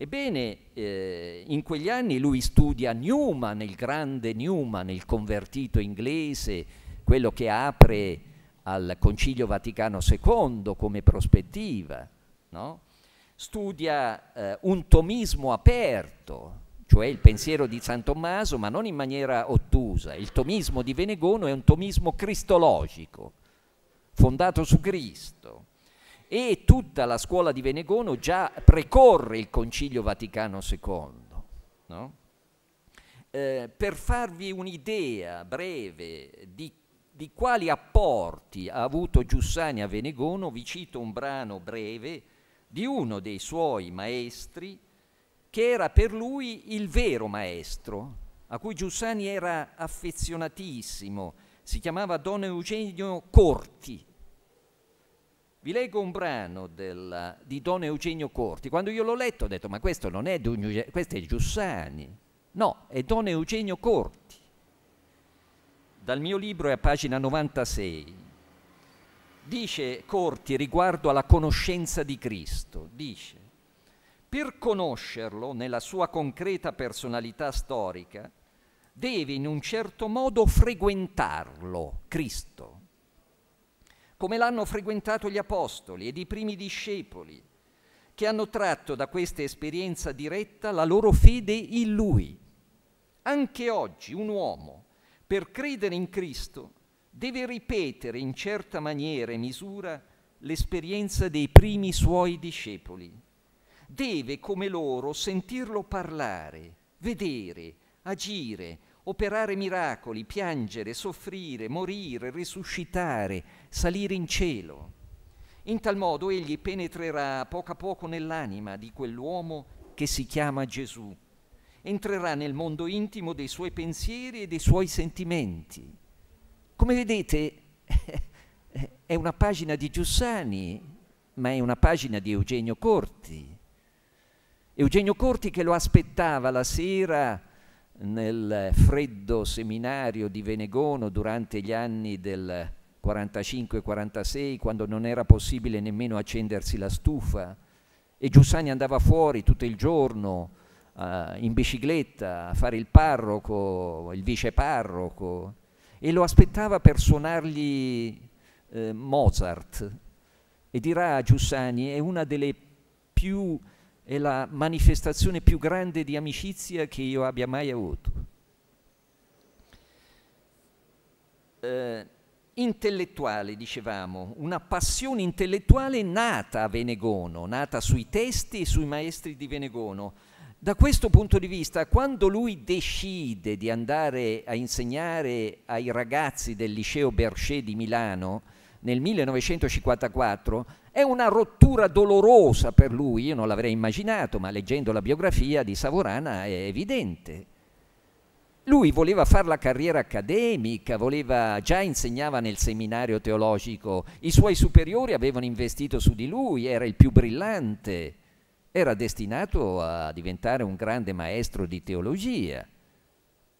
Ebbene, eh, in quegli anni lui studia Newman, il grande Newman, il convertito inglese, quello che apre al Concilio Vaticano II come prospettiva. No? Studia eh, un tomismo aperto, cioè il pensiero di San Tommaso, ma non in maniera ottusa. Il tomismo di Venegono è un tomismo cristologico, fondato su Cristo. E tutta la scuola di Venegono già precorre il Concilio Vaticano II. No? Eh, per farvi un'idea breve di, di quali apporti ha avuto Giussani a Venegono, vi cito un brano breve di uno dei suoi maestri, che era per lui il vero maestro, a cui Giussani era affezionatissimo, si chiamava Don Eugenio Corti. Vi leggo un brano del, di Don Eugenio Corti. Quando io l'ho letto ho detto, ma questo non è, Don, questo è Giussani. No, è Don Eugenio Corti. Dal mio libro è a pagina 96. Dice Corti riguardo alla conoscenza di Cristo, dice, per conoscerlo nella sua concreta personalità storica, deve in un certo modo frequentarlo, Cristo, come l'hanno frequentato gli apostoli ed i primi discepoli, che hanno tratto da questa esperienza diretta la loro fede in Lui. Anche oggi un uomo, per credere in Cristo, deve ripetere in certa maniera e misura l'esperienza dei primi suoi discepoli deve come loro sentirlo parlare, vedere, agire, operare miracoli, piangere, soffrire, morire, risuscitare, salire in cielo. In tal modo egli penetrerà poco a poco nell'anima di quell'uomo che si chiama Gesù, entrerà nel mondo intimo dei suoi pensieri e dei suoi sentimenti. Come vedete, è una pagina di Giussani, ma è una pagina di Eugenio Corti. Eugenio Corti che lo aspettava la sera nel freddo seminario di Venegono durante gli anni del 45-46, quando non era possibile nemmeno accendersi la stufa, e Giussani andava fuori tutto il giorno uh, in bicicletta a fare il parroco, il viceparroco, e lo aspettava per suonargli eh, Mozart. E dirà a Giussani, è una delle più è la manifestazione più grande di amicizia che io abbia mai avuto. Eh, intellettuale, dicevamo, una passione intellettuale nata a Venegono, nata sui testi e sui maestri di Venegono. Da questo punto di vista, quando lui decide di andare a insegnare ai ragazzi del liceo Berchet di Milano nel 1954, è una rottura dolorosa per lui, io non l'avrei immaginato, ma leggendo la biografia di Savorana è evidente. Lui voleva fare la carriera accademica, voleva, già insegnava nel seminario teologico, i suoi superiori avevano investito su di lui, era il più brillante, era destinato a diventare un grande maestro di teologia.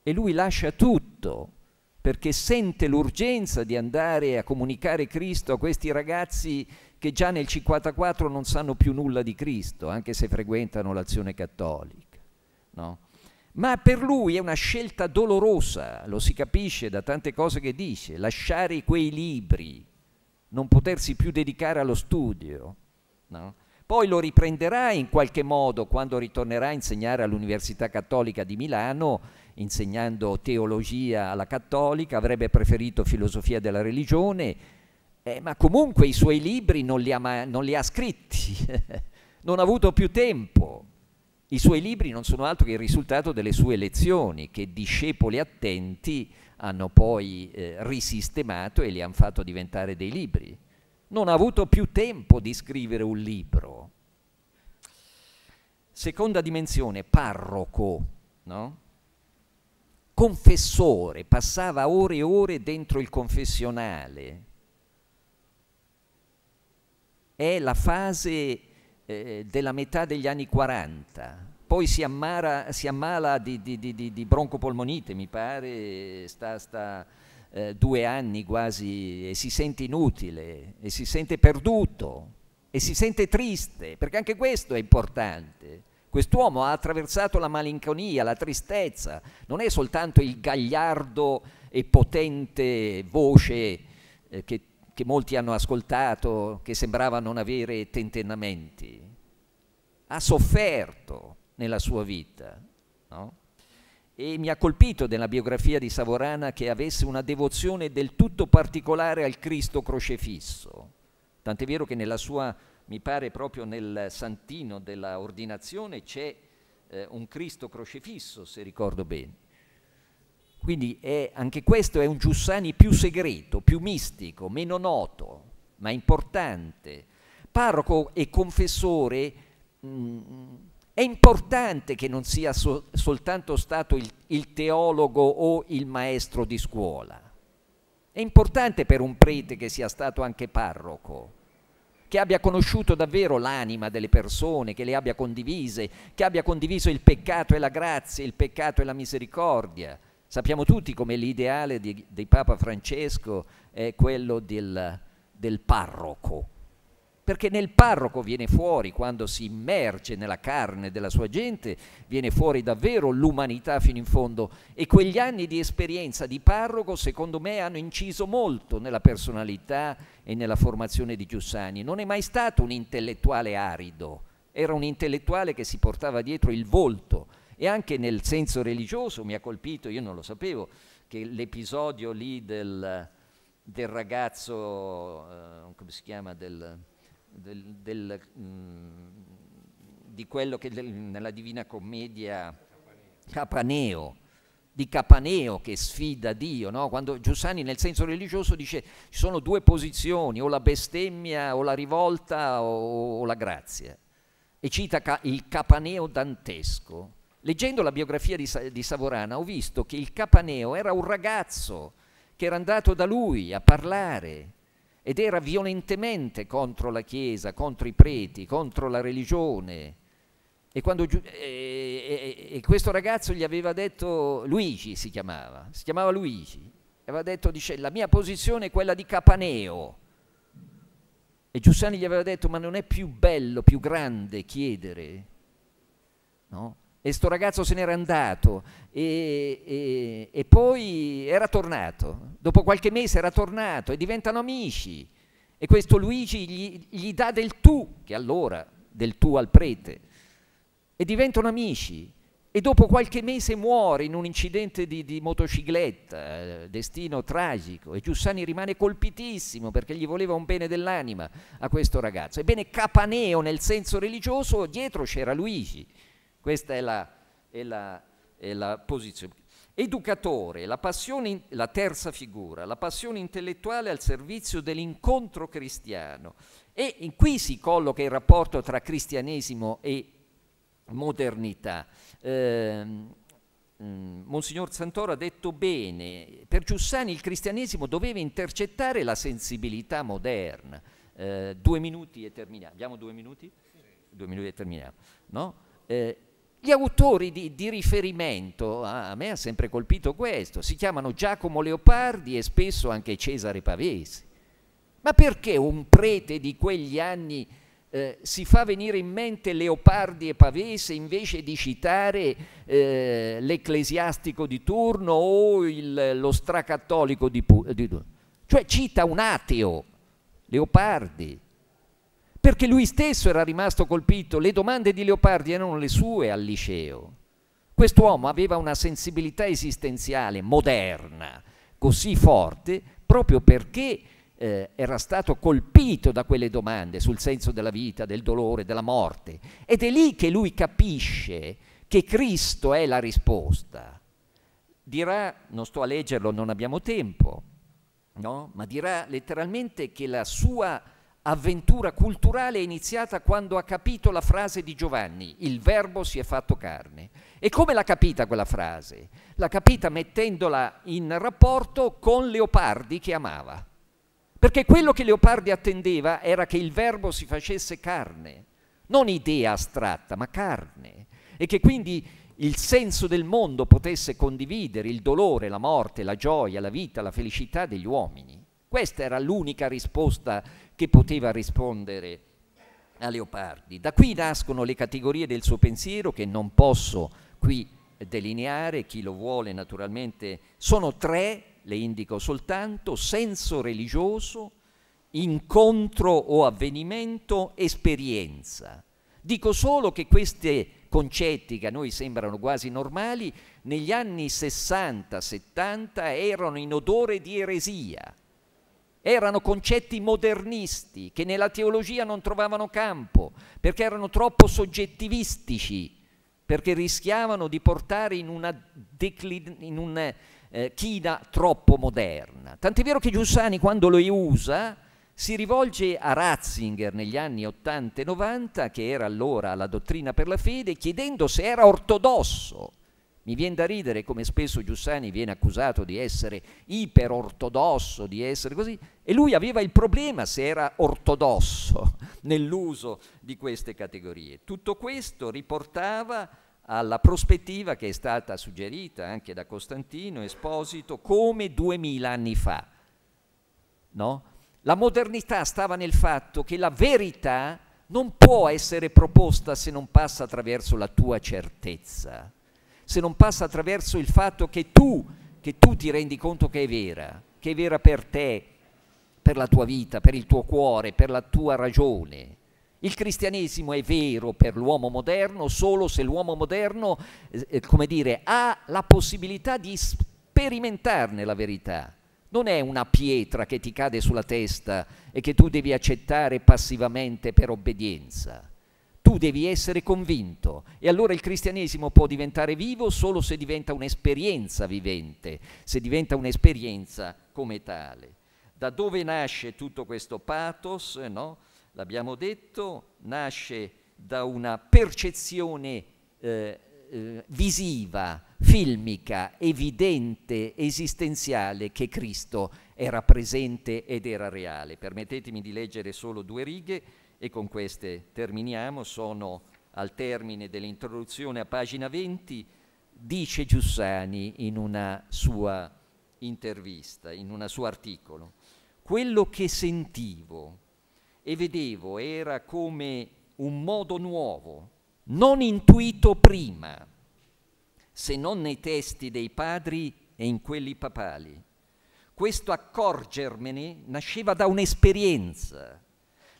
E lui lascia tutto perché sente l'urgenza di andare a comunicare Cristo a questi ragazzi che già nel 54 non sanno più nulla di Cristo, anche se frequentano l'azione cattolica. No? Ma per lui è una scelta dolorosa, lo si capisce da tante cose che dice, lasciare quei libri, non potersi più dedicare allo studio. No? Poi lo riprenderà in qualche modo quando ritornerà a insegnare all'Università Cattolica di Milano, insegnando teologia alla cattolica, avrebbe preferito filosofia della religione, eh, ma comunque i suoi libri non li ha, ma, non li ha scritti, non ha avuto più tempo. I suoi libri non sono altro che il risultato delle sue lezioni, che discepoli attenti hanno poi eh, risistemato e li hanno fatto diventare dei libri. non ha avuto più tempo di scrivere un libro. Seconda dimensione, parroco, no? confessore, passava ore e ore dentro il confessionale. È la fase eh, della metà degli anni 40. Poi si, ammara, si ammala di, di, di, di, broncopolmonite, mi pare, sta, sta eh, due anni quasi e si sente inutile e si sente perduto e si sente triste, perché anche questo è importante. Quest'uomo ha attraversato la malinconia, la tristezza, non è soltanto il gagliardo e potente voce eh, che, che, molti hanno ascoltato, che sembrava non avere tentennamenti. Ha sofferto nella sua vita. No? E mi ha colpito nella biografia di Savorana che avesse una devozione del tutto particolare al Cristo crocefisso. Tant'è vero che nella sua mi pare proprio nel santino della ordinazione c'è eh, un Cristo crocefisso, se ricordo bene. Quindi è, anche questo è un Giussani più segreto, più mistico, meno noto, ma importante. Parroco e confessore, mh, mm, è importante che non sia so, soltanto stato il, il teologo o il maestro di scuola. È importante per un prete che sia stato anche parroco che abbia conosciuto davvero l'anima delle persone, che le abbia condivise, che abbia condiviso il peccato e la grazia, il peccato e la misericordia. Sappiamo tutti come l'ideale di, di Papa Francesco è quello del, del parroco, perché nel parroco viene fuori, quando si immerge nella carne della sua gente, viene fuori davvero l'umanità fino in fondo e quegli anni di esperienza di parroco secondo me hanno inciso molto nella personalità e nella formazione di Giussani. Non è mai stato un intellettuale arido, era un intellettuale che si portava dietro il volto e anche nel senso religioso mi ha colpito, io non lo sapevo, che l'episodio lì del, del ragazzo, eh, come si chiama, del del, del, mh, mm, di quello che nella Divina Commedia Capaneo, di Capaneo che sfida Dio, no? quando Giussani nel senso religioso dice ci sono due posizioni, o la bestemmia o la rivolta o, o la grazia, e cita ca il Capaneo dantesco. Leggendo la biografia di, di Savorana ho visto che il Capaneo era un ragazzo che era andato da lui a parlare, ed era violentemente contro la Chiesa, contro i preti, contro la religione. E, quando, e, e, e, questo ragazzo gli aveva detto, Luigi si chiamava, si chiamava Luigi, aveva detto, dice, la mia posizione è quella di Capaneo. E Giussani gli aveva detto, ma non è più bello, più grande chiedere? No? E sto ragazzo se n'era andato e, e, e, poi era tornato. Dopo qualche mese era tornato e diventano amici. E questo Luigi gli, gli dà del tu, che allora del tu al prete, e diventano amici. E dopo qualche mese muore in un incidente di, di motocicletta, eh, destino tragico, e Giussani rimane colpitissimo perché gli voleva un bene dell'anima a questo ragazzo. Ebbene, Capaneo nel senso religioso, dietro c'era Luigi questa è la, è la, è la posizione. Educatore, la, passione, la terza figura, la passione intellettuale al servizio dell'incontro cristiano. E in qui si colloca il rapporto tra cristianesimo e modernità. Eh, Monsignor Santoro ha detto bene, per Giussani il cristianesimo doveva intercettare la sensibilità moderna. Eh, due minuti e terminiamo. Abbiamo due minuti? Due minuti e terminiamo. No? Eh, gli autori di, di riferimento, a, me ha sempre colpito questo, si chiamano Giacomo Leopardi e spesso anche Cesare Pavesi. Ma perché un prete di quegli anni eh, si fa venire in mente Leopardi e Pavese invece di citare eh, l'ecclesiastico di turno o il, lo stracattolico di turno? Cioè cita un ateo, Leopardi, perché lui stesso era rimasto colpito, le domande di Leopardi erano le sue al liceo. Quest'uomo aveva una sensibilità esistenziale moderna così forte proprio perché eh, era stato colpito da quelle domande sul senso della vita, del dolore, della morte. Ed è lì che lui capisce che Cristo è la risposta. Dirà, non sto a leggerlo, non abbiamo tempo, no? ma dirà letteralmente che la sua avventura culturale è iniziata quando ha capito la frase di Giovanni, il verbo si è fatto carne. E come l'ha capita quella frase? L'ha capita mettendola in rapporto con Leopardi che amava. Perché quello che Leopardi attendeva era che il verbo si facesse carne, non idea astratta, ma carne. E che quindi il senso del mondo potesse condividere il dolore, la morte, la gioia, la vita, la felicità degli uomini. Questa era l'unica risposta che poteva rispondere a Leopardi. Da qui nascono le categorie del suo pensiero che non posso qui delineare, chi lo vuole naturalmente. Sono tre, le indico soltanto, senso religioso, incontro o avvenimento, esperienza. Dico solo che questi concetti che a noi sembrano quasi normali, negli anni 60-70 erano in odore di eresia. Erano concetti modernisti che nella teologia non trovavano campo perché erano troppo soggettivistici, perché rischiavano di portare in una, declin- in una eh, china troppo moderna. Tant'è vero che Giussani quando lo usa si rivolge a Ratzinger negli anni 80 e 90, che era allora la dottrina per la fede, chiedendo se era ortodosso. Mi viene da ridere come spesso Giussani viene accusato di essere iperortodosso, di essere così, e lui aveva il problema se era ortodosso nell'uso di queste categorie. Tutto questo riportava alla prospettiva che è stata suggerita anche da Costantino Esposito come duemila anni fa. No? La modernità stava nel fatto che la verità non può essere proposta se non passa attraverso la tua certezza, se non passa attraverso il fatto che tu, che tu ti rendi conto che è vera, che è vera per te, per la tua vita, per il tuo cuore, per la tua ragione. Il cristianesimo è vero per l'uomo moderno solo se l'uomo moderno, eh, come dire, ha la possibilità di sperimentarne la verità. Non è una pietra che ti cade sulla testa e che tu devi accettare passivamente per obbedienza. Tu devi essere convinto e allora il cristianesimo può diventare vivo solo se diventa un'esperienza vivente, se diventa un'esperienza come tale. Da dove nasce tutto questo pathos? No? l'abbiamo detto, nasce da una percezione eh, eh, visiva, filmica, evidente, esistenziale che Cristo era presente ed era reale. Permettetemi di leggere solo due righe e con queste terminiamo, sono al termine dell'introduzione a pagina 20, dice Giussani in una sua intervista, in un suo articolo, quello che sentivo, e vedevo era come un modo nuovo, non intuito prima, se non nei testi dei padri e in quelli papali. Questo accorgermene nasceva da un'esperienza.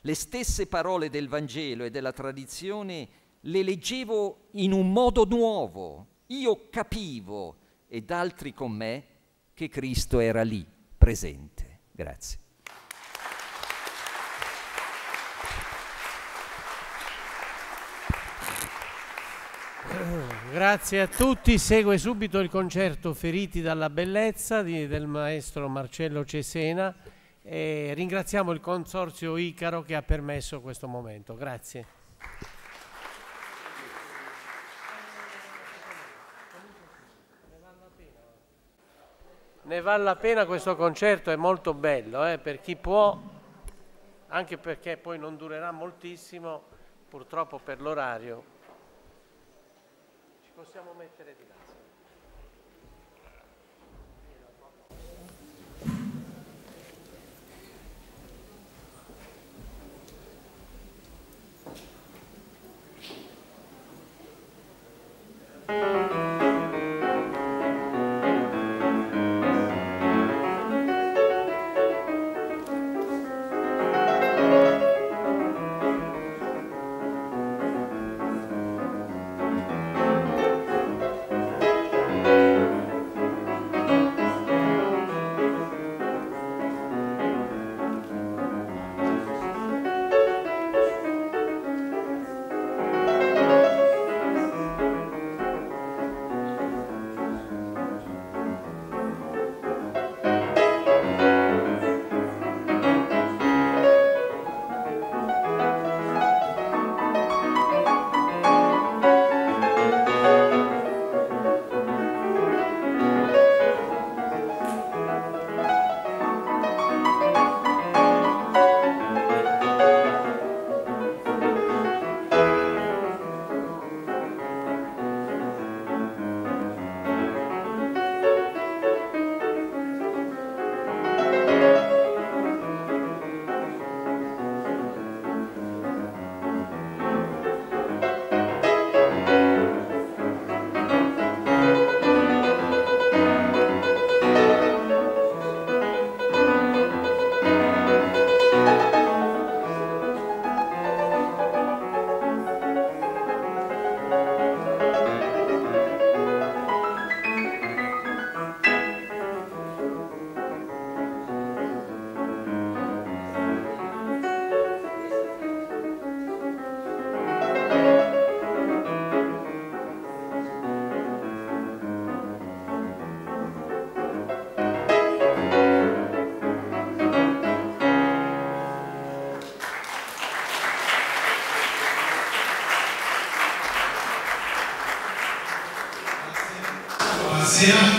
Le stesse parole del Vangelo e della tradizione le leggevo in un modo nuovo. Io capivo, ed altri con me, che Cristo era lì, presente. Grazie. Grazie a tutti, segue subito il concerto Feriti dalla bellezza di, del maestro Marcello Cesena e ringraziamo il consorzio Icaro che ha permesso questo momento. Grazie. Ne vale la pena questo concerto, è molto bello eh, per chi può, anche perché poi non durerà moltissimo, purtroppo per l'orario possiamo mettere di Música là.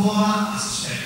Ancora aspetto,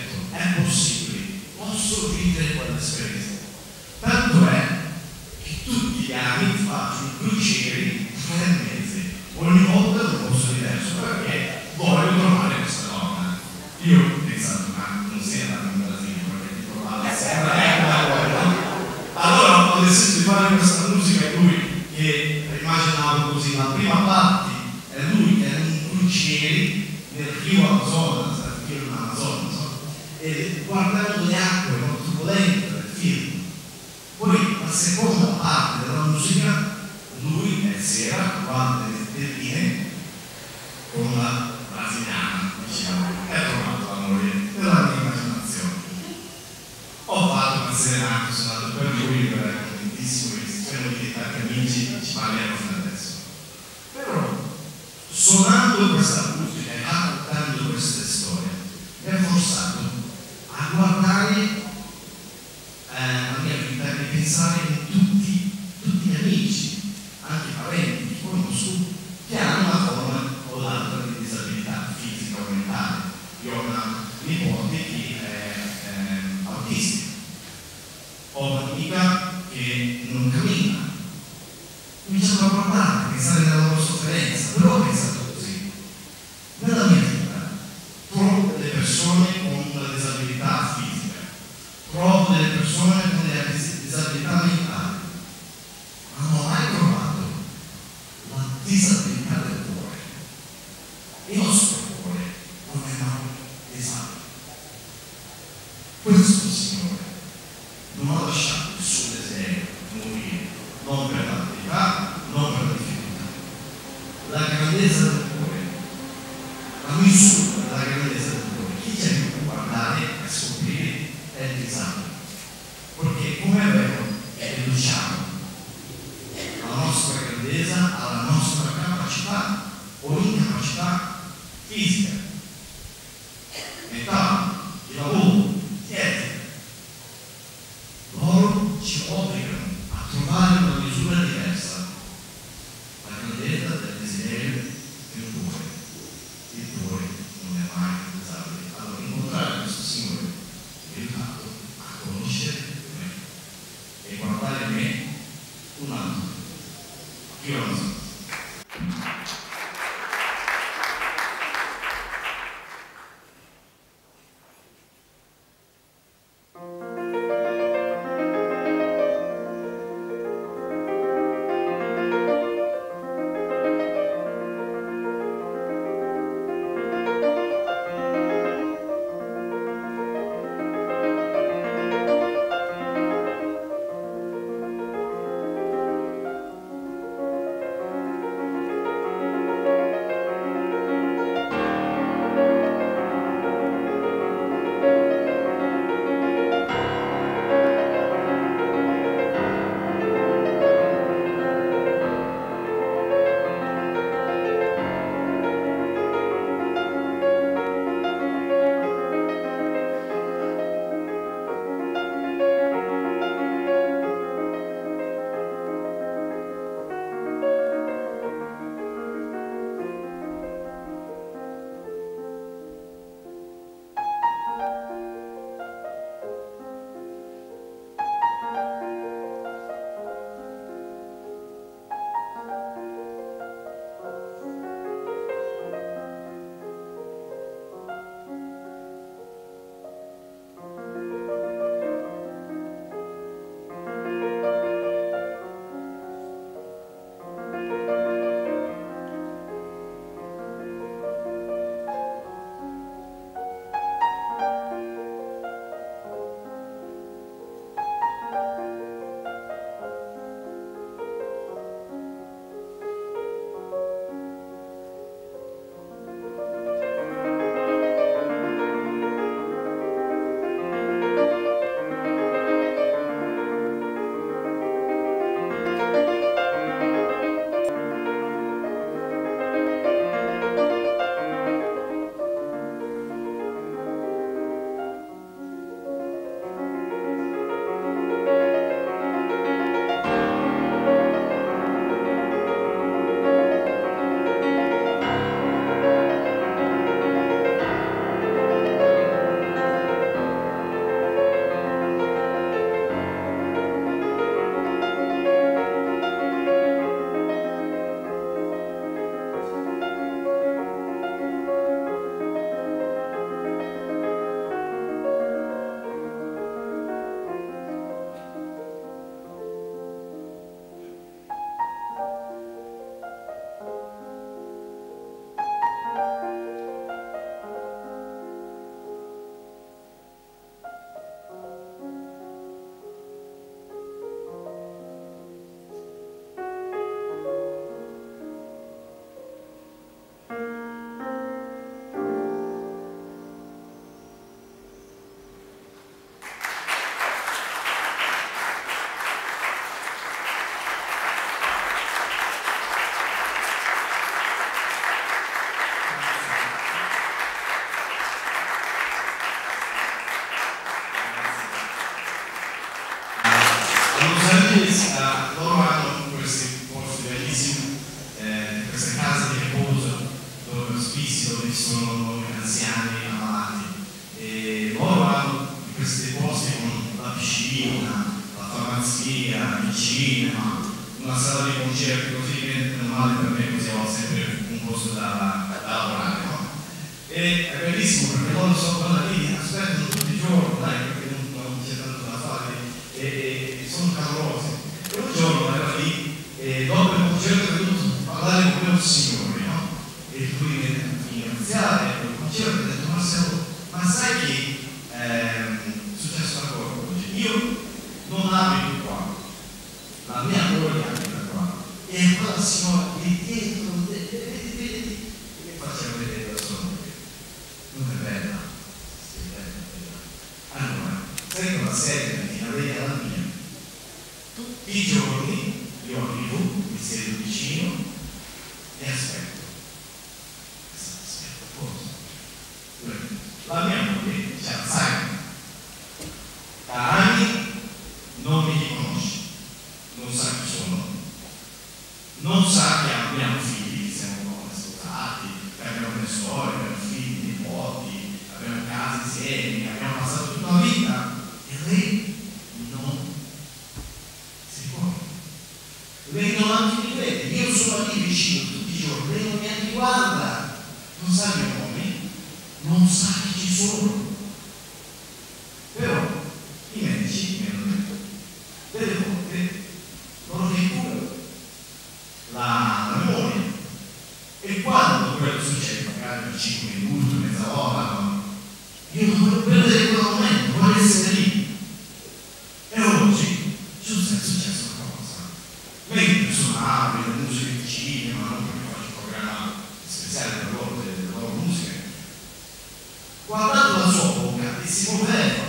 guardando la sua bocca e si muoveva,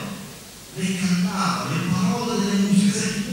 le cantava le parole delle musiche,